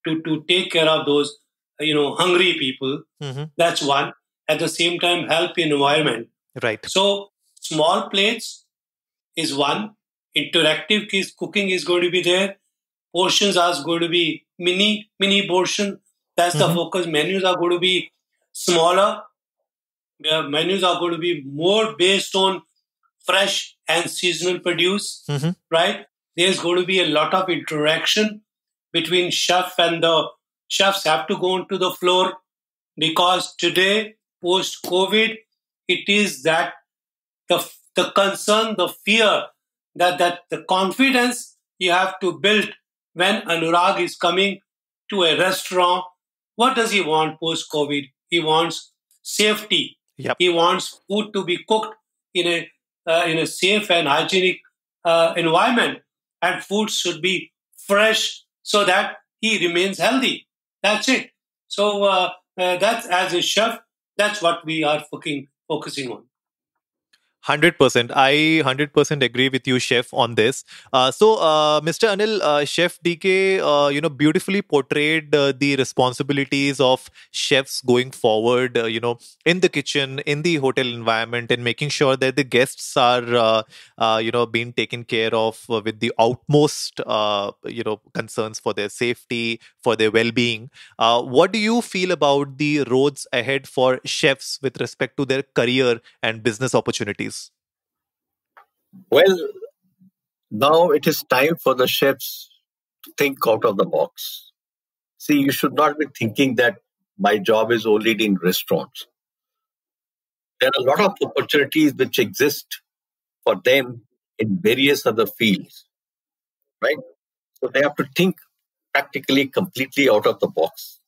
to, to take care of those you know hungry people. Mhm. That's one. At the same time, help in environment. Right. So small plates is one. Interactive cooking is going to be there. Portions are going to be mini mini portion. That's the Mhm. focus. Menus are going to be smaller. The menus are going to be more based on fresh and seasonal produce. Mhm. Right? There's going to be a lot of interaction between chef and the chefs have to go onto the floor because today post COVID, it is that the the concern, the fear that that the confidence you have to build when Anurag is coming to a restaurant. What does he want post COVID? He wants safety. Yep. He wants food to be cooked in a uh, in a safe and hygienic uh, environment, and food should be fresh so that he remains healthy. That's it. So uh, uh, that's as a chef, that's what we are focusing focusing on. Hundred percent. I hundred percent agree with you, Chef, on this. Uh, so, uh, Mr. Anil, uh, Chef DK, uh, you know, beautifully portrayed uh, the responsibilities of chefs going forward. Uh, you know, in the kitchen, in the hotel environment, and making sure that the guests are, you know, being taken care of with the utmost, you know, concerns for their safety, for their well-being. what do you feel about the roads ahead for chefs with respect to their career and business opportunities? Well, now it is time for the chefs to think out of the box. See, you should not be thinking that my job is only in restaurants. There are a lot of opportunities which exist for them in various other fields, right? So they have to think practically completely out of the box.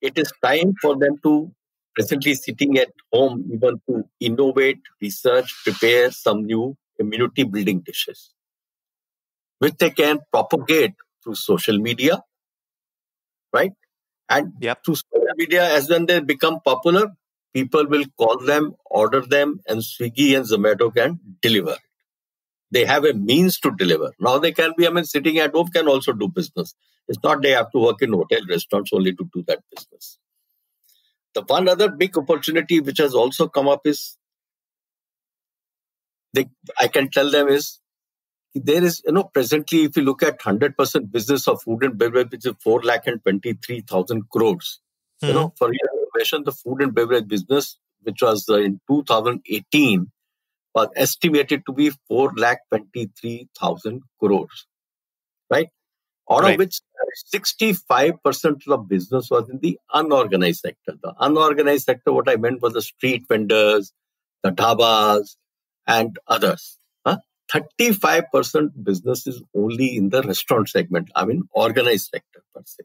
It is time for them to presently sitting at home even to innovate, research, prepare some new immunity building dishes, which they can propagate through social media, right? And yep. through social media, as when they become popular, people will call them, order them, and Swiggy and Zomato can deliver. They have a means to deliver. Now they can be, I mean, sitting at home can also do business. It's not they have to work in hotel restaurants only to do that business. The one other big opportunity which has also come up is they, I can tell them is there is, you know, presently, if you look at 100% business of food and beverage, which is 4 lakh and 23,000 crores. Mm-hmm. You know, hmm. for your information, the food and beverage business, which was uh, in 2018, was estimated to be 4 lakh 23,000 crores. Right? Out right. of which 65% of the business was in the unorganized sector. The unorganized sector, what I meant was the street vendors, the dhabas, and others. Huh? 35% business is only in the restaurant segment, I mean, organized sector per se.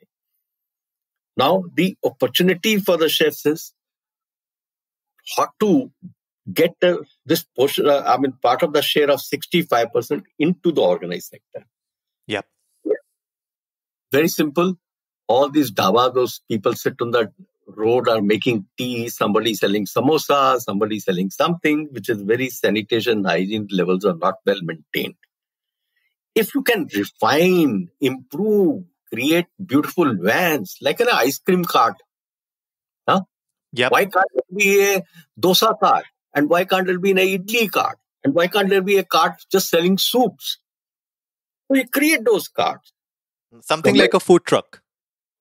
Now, the opportunity for the chefs is how to get uh, this portion, uh, I mean, part of the share of 65% into the organized sector. Yep. Yeah. Very simple. All these dhaba, those people sit on the road are making tea, somebody selling samosa, somebody selling something which is very sanitation hygiene levels are not well maintained. If you can refine, improve, create beautiful vans like an ice cream cart, huh? Yep. why can't it be a dosa cart? And why can't it be an idli cart? And why can't there be a cart just selling soups? We create those carts. Something so like a food truck.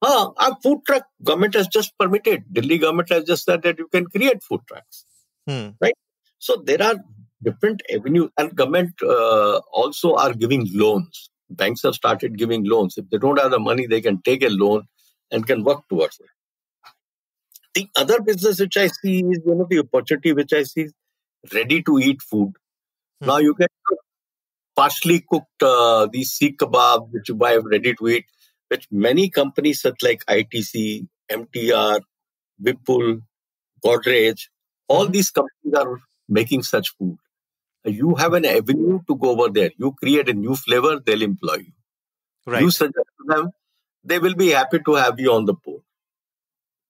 Ah, a food truck government has just permitted. Delhi government has just said that you can create food trucks, hmm. right? So there are different avenues, and government uh, also are giving loans. Banks have started giving loans. If they don't have the money, they can take a loan and can work towards it. The other business which I see is one of the opportunity which I see is ready to eat food. Hmm. Now you get partially cooked uh, these seekh kebab, which you buy ready to eat which many companies such like ITC, MTR, Vipul, Godrej, all mm-hmm. these companies are making such food. You have an avenue to go over there. You create a new flavor, they'll employ you. Right. You suggest to them, they will be happy to have you on the board.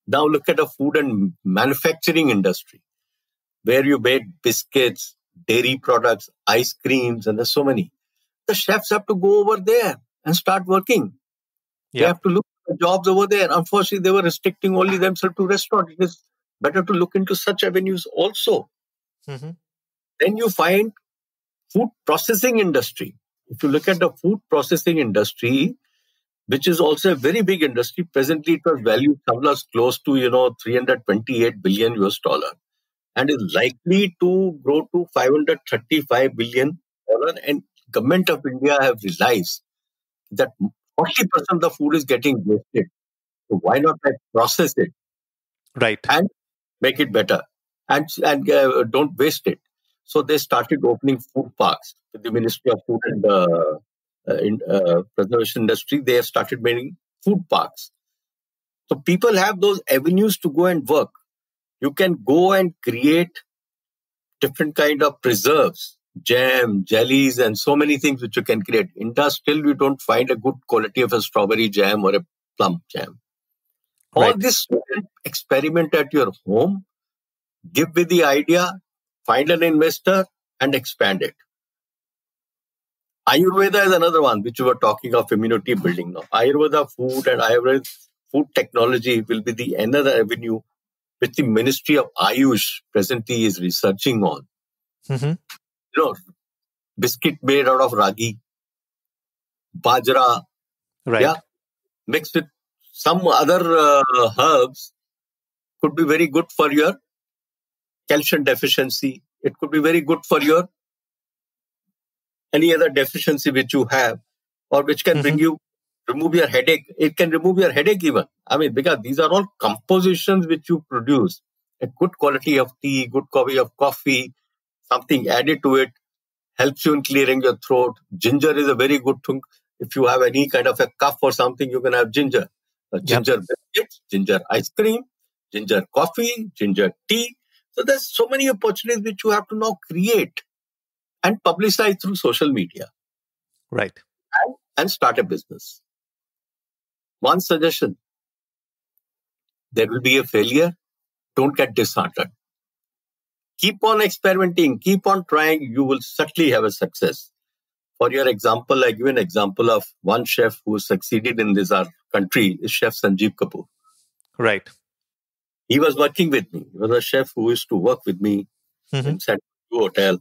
Now look at the food and manufacturing industry, where you make biscuits, dairy products, ice creams, and there's so many. The chefs have to go over there and start working. Yeah. They have to look for jobs over there. Unfortunately, they were restricting only themselves to restaurants. It is better to look into such avenues also. Mm-hmm. Then you find food processing industry. If you look at the food processing industry, which is also a very big industry, presently it was valued somewhere close to you know 328 billion US dollar, and is likely to grow to 535 billion dollar. And government of India have realized that 40% of the food is getting wasted. So why not like process it? Right. And make it better. And, and uh, don't waste it. So they started opening food parks with the Ministry of Food and uh, uh, in, uh, Preservation Industry. They have started making food parks. So people have those avenues to go and work. You can go and create different kind of preserves jam, jellies, and so many things which you can create. In still we don't find a good quality of a strawberry jam or a plum jam. Right. All this experiment at your home, give me the idea, find an investor, and expand it. Ayurveda is another one which we were talking of immunity building now. Ayurveda food and Ayurveda food technology will be the another avenue which the Ministry of Ayush presently is researching on. Mm-hmm. You know, biscuit made out of ragi, bajra, right? Yeah, mixed with some other uh, herbs could be very good for your calcium deficiency. It could be very good for your any other deficiency which you have or which can mm-hmm. bring you remove your headache it can remove your headache even i mean because these are all compositions which you produce a good quality of tea good copy of coffee something added to it helps you in clearing your throat ginger is a very good thing if you have any kind of a cough or something you can have ginger uh, ginger yep. biscuits ginger ice cream ginger coffee ginger tea so there's so many opportunities which you have to now create and publicize through social media. Right. And, and start a business. One suggestion there will be a failure. Don't get disheartened. Keep on experimenting, keep on trying. You will certainly have a success. For your example, I give an example of one chef who succeeded in this our country, is Chef Sanjeev Kapoor. Right. He was working with me. He was a chef who used to work with me mm-hmm. in Centaur Hotel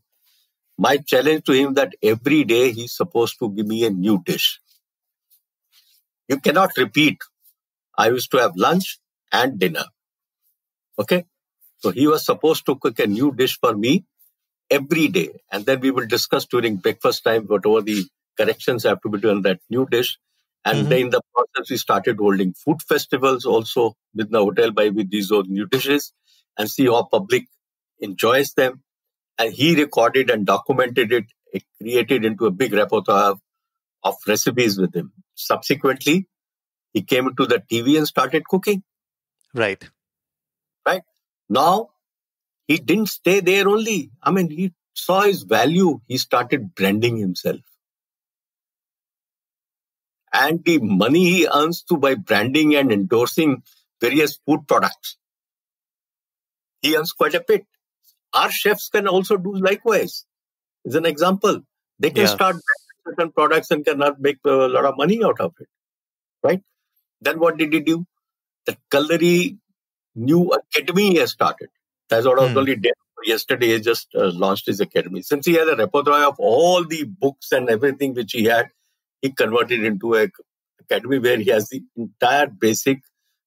my challenge to him that every day he's supposed to give me a new dish. You cannot repeat. I used to have lunch and dinner. Okay. So he was supposed to cook a new dish for me every day. And then we will discuss during breakfast time whatever the corrections have to be done that new dish. And mm-hmm. then in the process, we started holding food festivals also with the hotel by with these old new dishes and see how public enjoys them and he recorded and documented it, it created into a big repertoire of, of recipes with him. Subsequently, he came to the TV and started cooking. Right. Now, he didn't stay there only. I mean, he saw his value. He started branding himself. And the money he earns through by branding and endorsing various food products, he earns quite a bit our chefs can also do likewise. As an example, they can yeah. start certain products and cannot make a lot of money out of it, right? Then what did he do? The culinary new academy he has started. That's what I was hmm. only there yesterday. He just uh, launched his academy. Since he had a repertoire of all the books and everything which he had, he converted into a academy where he has the entire basic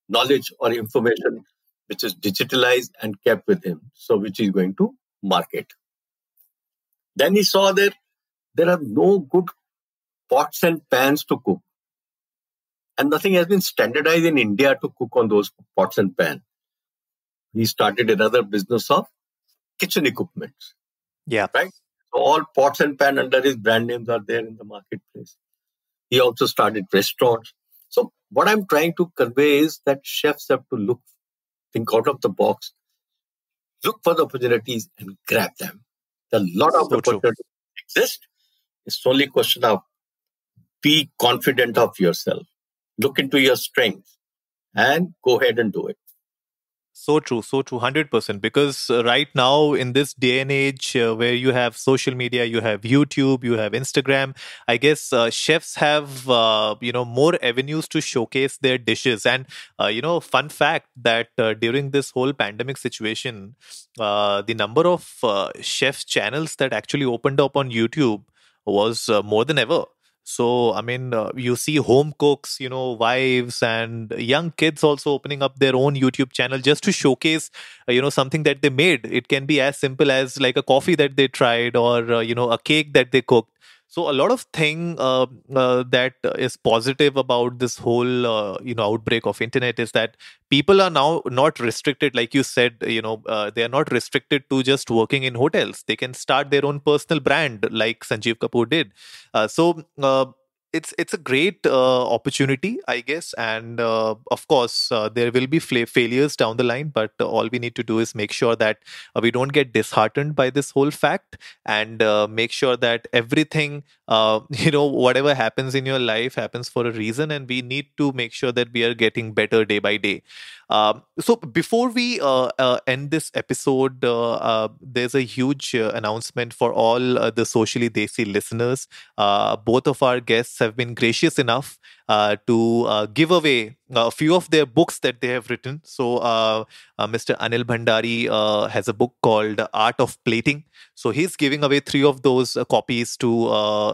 knowledge or information which is digitalized and kept with him. So, which he's going to market. Then he saw that there are no good pots and pans to cook. And nothing has been standardized in India to cook on those pots and pans. He started another business of kitchen equipment. Yeah. Right? So all pots and pan under his brand names are there in the marketplace. He also started restaurants. So what I'm trying to convey is that chefs have to look think out of the box, look for the opportunities and grab them. A lot of so opportunities exist. It's only a question of be confident of yourself. Look into your strengths and go ahead and do it. So true, so true, 100%. Because uh, right now, in this day and age uh, where you have social media, you have YouTube, you have Instagram, I guess uh, chefs have, uh, you know, more avenues to showcase their dishes. And, uh, you know, fun fact that uh, during this whole pandemic situation, the number of chef channels that actually opened up on YouTube was more than ever. So, I mean, uh, you see home cooks, you know, wives and young kids also opening up their own YouTube channel just to showcase, uh, you know, something that they made. It can be as simple as like a coffee that they tried or, uh, you know, a cake that they cooked. So a lot of thing uh, uh, that is positive about this whole uh, you know outbreak of internet is that people are now not restricted, like you said. You know uh, they are not restricted to just working in hotels. They can start their own personal brand, like Sanjeev Kapoor did. Uh, so uh, it's it's a great uh, opportunity, I guess, and uh, of course uh, there will be fla- failures down the line. But all we need to do is make sure that uh, we don't get disheartened by this whole fact, and uh, make sure that everything, uh, you know, whatever happens in your life happens for a reason, and we need to make sure that we are getting better day by day. Um, so before we end this episode, there's a huge announcement for all the socially desi listeners. both of our guests have been gracious enough uh, to uh, give away a few of their books that they have written. So, uh, uh Mr. Anil Bhandari uh, has a book called Art of Plating. So he's giving away three of those uh, copies to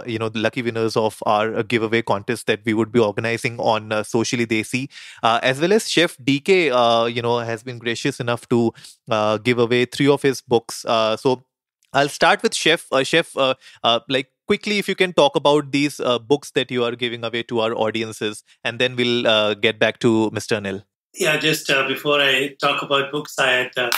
you know the lucky winners of our giveaway contest that we would be organizing on Socially Desi, as well as Chef DK. you know has been gracious enough to give away three of his books. so I'll start with Chef. Chef, like quickly if you can talk about these uh, books that you are giving away to our audiences and then we'll uh, get back to mr anil. Yeah just uh, before i talk about books i had uh,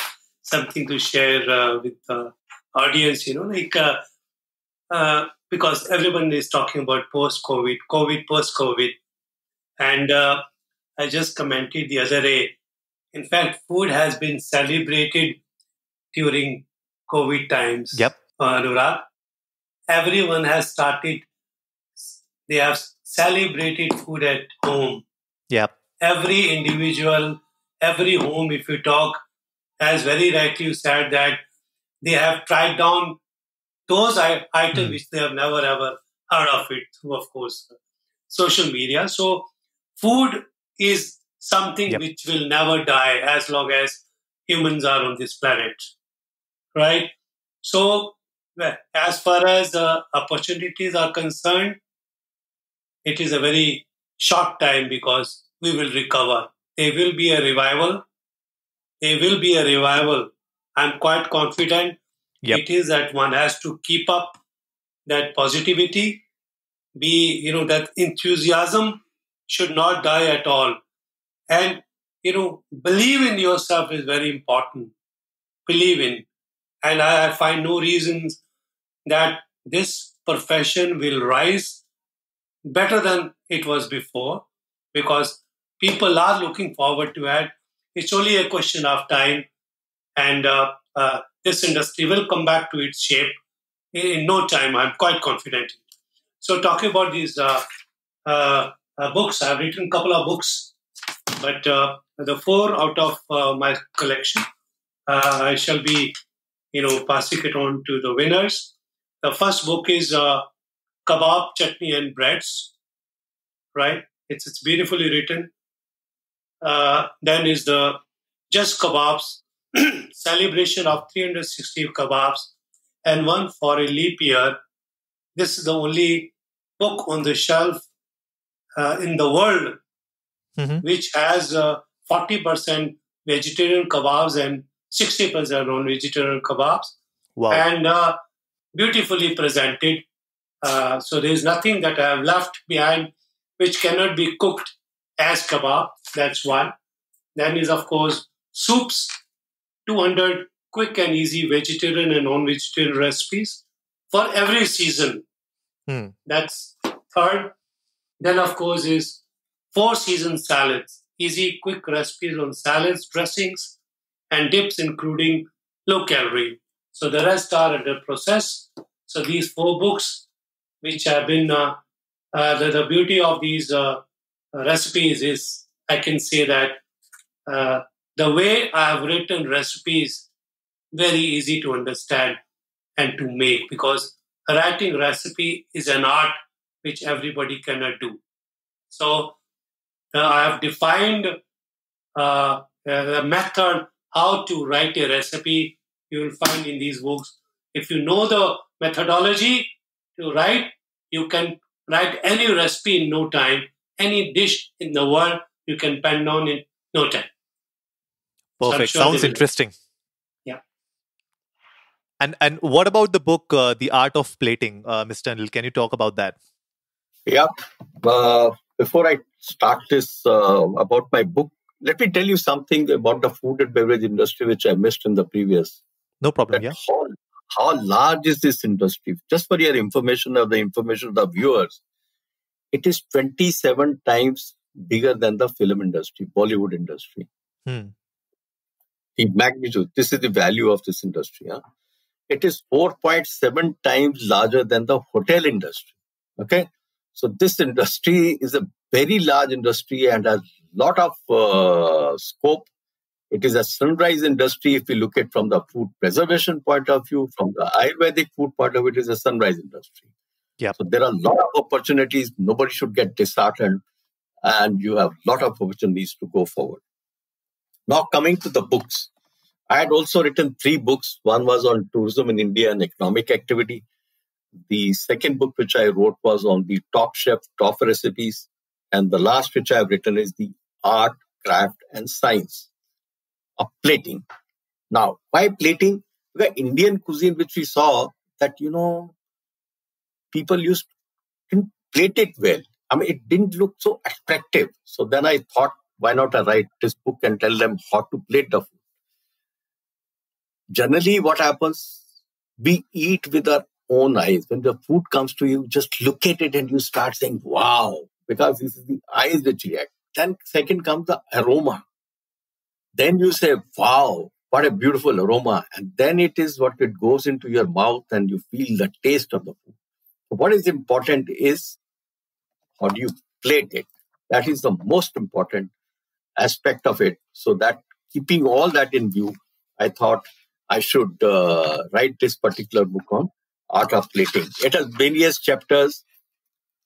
something to share uh, with the audience you know like uh, because everyone is talking about post covid covid post covid and i just commented the other day in fact food has been celebrated during covid times. Yep. Anurag everyone has started they have celebrated food at home yeah every individual every home if you talk as very rightly said that they have tried down those items mm. which they have never ever heard of it through of course social media so food is something yep. which will never die as long as humans are on this planet right so as far as the opportunities are concerned, it is a very short time because we will recover. There will be a revival. There will be a revival. I'm quite confident. Yep. It is that one has to keep up that positivity, be, you know, that enthusiasm should not die at all. And, you know, believe in yourself is very important. Believe in. And I, I find no reasons that this profession will rise better than it was before because people are looking forward to it. It's only a question of time, and uh, uh, this industry will come back to its shape in, no time. I'm quite confident. So, talking about these uh, uh, uh books, I've written a couple of books, but uh, the four out of my collection, I shall be, you know, passing it on to the winners. The first book is uh, Kebab, Chutney, and Breads, right? It's, it's beautifully written. Uh, then is the Just Kebabs, celebration of 360 kebabs, and one for a leap year. This is the only book on the shelf uh, in the world mm-hmm. which has uh, 40% vegetarian kebabs and 60% non-vegetarian kebabs. Wow. And uh, beautifully presented. Uh, so there is nothing that I have left behind which cannot be cooked as kebab. That's one. Then is of course soups, 200 quick and easy vegetarian and non-vegetarian recipes for every season. Hmm. That's third. Then of course is four season salads, easy quick recipes on salads, dressings, and dips, including low calorie. So the rest are under process. So these four books, which have been uh, uh, the, the, beauty of these uh, recipes is I can say that uh, the way I have written recipes very easy to understand and to make because writing recipe is an art which everybody cannot do. So uh, I have defined uh, the method how to write a recipe you will find in these books. If you know the methodology to write, you can write any recipe in no time, any dish in the world you can pen down in no time. Perfect. So sure Sounds interesting. Yeah. And and what about the book, uh, The Art of Plating, uh, Mr. Anil? Can you talk about that? Yeah. Uh, before I start this uh, about my book, let me tell you something about the food and beverage industry, which I missed in the previous no problem. Yeah. How, how large is this industry? Just for your information or the information of the viewers, it is 27 times bigger than the film industry, Bollywood industry. Hmm. The magnitude, this is the value of this industry. Huh? It is 4.7 times larger than the hotel industry. Okay. So this industry is a very large industry and has a lot of uh, scope. It is a sunrise industry. If you look at from the food preservation point of view, from the Ayurvedic food point of view, it is a sunrise industry. Yeah. So there are a lot of opportunities. Nobody should get disheartened, and you have a lot of opportunities to go forward. Now coming to the books, I had also written three books. One was on tourism in India and economic activity. The second book which I wrote was on the top chef, top recipes. And the last which I've written is the art, craft, and science of plating. Now, why plating? The Indian cuisine, which we saw that, you know, people used to plate it well. I mean, it didn't look so attractive. So then I thought, why not I write this book and tell them how to plate the food? Generally, what happens, we eat with our own eyes. When the food comes to you, just look at it and you start saying, wow, because this is the eyes that react. Then second comes the aroma. Then you say, wow, what a beautiful aroma. And then it is what it goes into your mouth and you feel the taste of the food. what is important is how do you plate it? That is the most important aspect of it. So that keeping all that in view, I thought I should uh, write this particular book on art of plating. It has various chapters,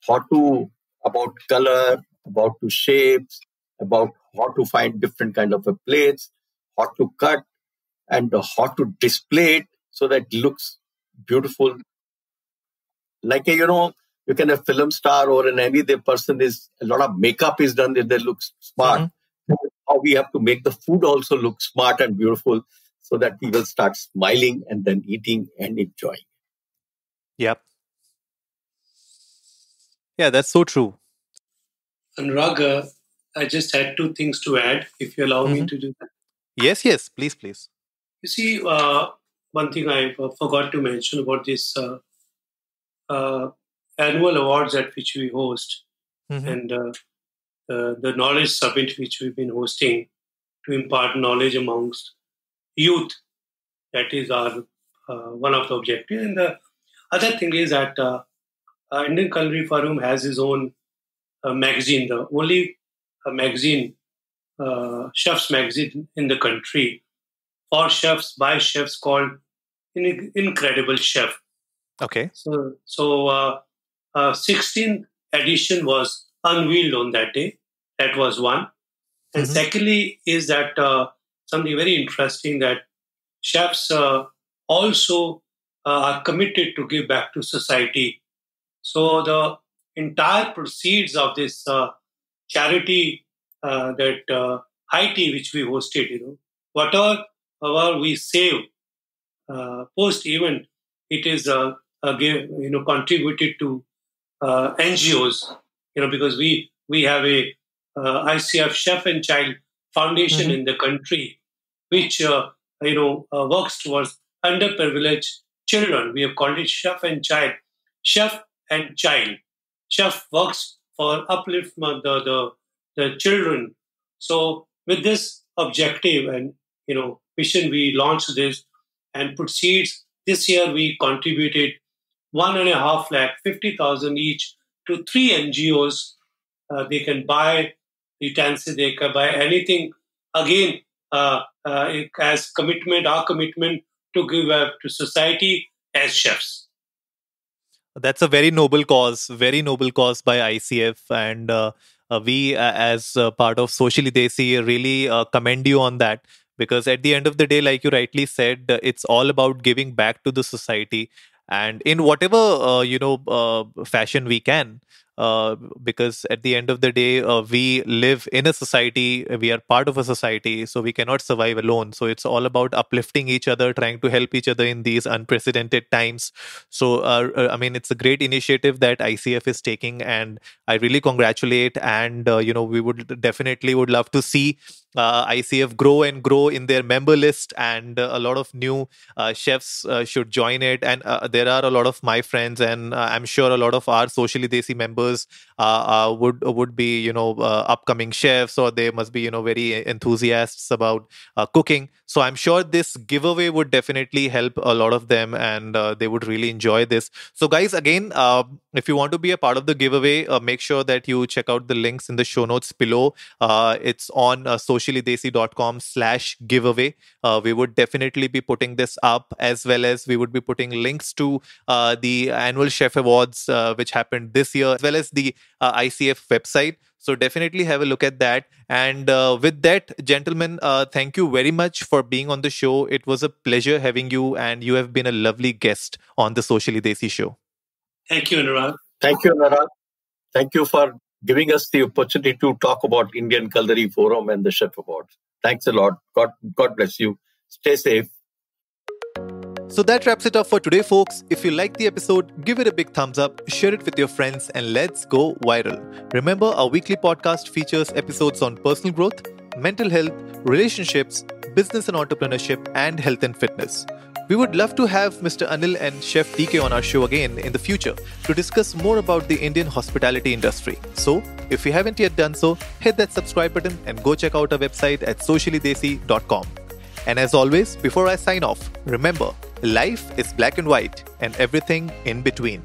how to about color, about to shapes, about how to find different kind of a plates, how to cut, and how to display it so that it looks beautiful. Like a, you know, you can have film star or an any the person is a lot of makeup is done that they look smart. Mm-hmm. How we have to make the food also look smart and beautiful so that people start smiling and then eating and enjoying. Yep. Yeah, that's so true. Anurag, I just had two things to add, if you allow mm-hmm. me to do that. Yes, yes, please, please. You see, uh, one thing I forgot to mention about this uh, uh annual awards at which we host mm-hmm. and uh, the knowledge summit which we've been hosting to impart knowledge amongst youth. That is our uh, one of the objectives. And the other thing is that uh, uh, Indian Culinary Forum has his own uh, magazine, the only uh, magazine, uh, chefs magazine in the country for chefs by chefs called In- Incredible Chef. Okay. So, so 16th edition was unveiled on that day. That was one. And mm-hmm. secondly, is that something very interesting that chefs uh, also uh, are committed to give back to society. So the entire proceeds of this uh, charity uh, that uh, high tea which we hosted, you know, whatever, whatever we save uh, post event, it is uh, you know contributed to uh, NGOs, you know, because we we have a ICF Chef and Child Foundation mm-hmm. in the country, which you know works towards underprivileged children. We have called it chef and child. Chef and child. Chef works for upliftment the, the, the children. So with this objective and you know mission, we launched this and proceeds. This year we contributed one and a half lakh, fifty thousand each to three NGOs. Uh, they can buy utensils, they can buy anything. Again, uh, uh, as commitment, our commitment to give up to society as chefs. That's a very noble cause, very noble cause by ICF. And uh, uh, we, uh, as part of Socially Desi, really uh, commend you on that. Because at the end of the day, like you rightly said, it's all about giving back to the society and in whatever uh, you know uh, fashion we can uh, because at the end of the day uh, we live in a society we are part of a society so we cannot survive alone so it's all about uplifting each other trying to help each other in these unprecedented times so uh, uh i mean it's a great initiative that icf is taking and i really congratulate and uh, you know we would definitely would love to see uh, ICF grow and grow in their member list, and uh, a lot of new uh, chefs should join it. And there are a lot of my friends, and I'm sure a lot of our socially desi members members uh, uh, would would be you know uh, upcoming chefs or they must be you know very enthusiasts about uh, cooking. So i'm sure this giveaway would definitely help a lot of them and uh, they would really enjoy this. So guys again uh, if you want to be a part of the giveaway make sure that you check out the links in the show notes below. It's on uh, sociallydesi.com slash giveaway. We would definitely be putting this up as well as we would be putting links to the annual chef awards which happened this year as well as the uh, ICF website. So definitely have a look at that. And uh, with that, gentlemen, uh, thank you very much for being on the show. It was a pleasure having you, and you have been a lovely guest on the Socially Desi show. Thank you, Anurag. Thank you, Anurag. Thank you for giving us the opportunity to talk about Indian Culinary Forum and the Chef Awards. Thanks a lot. God, God bless you. Stay safe. So that wraps it up for today, folks. If you liked the episode, give it a big thumbs up, share it with your friends, and let's go viral. Remember, our weekly podcast features episodes on personal growth, mental health, relationships, business and entrepreneurship, and health and fitness. We would love to have Mr. Anil and Chef DK on our show again in the future to discuss more about the Indian hospitality industry. So, if you haven't yet done so, hit that subscribe button and go check out our website at sociallydesi.com. And as always, before I sign off, remember life is black and white and everything in between.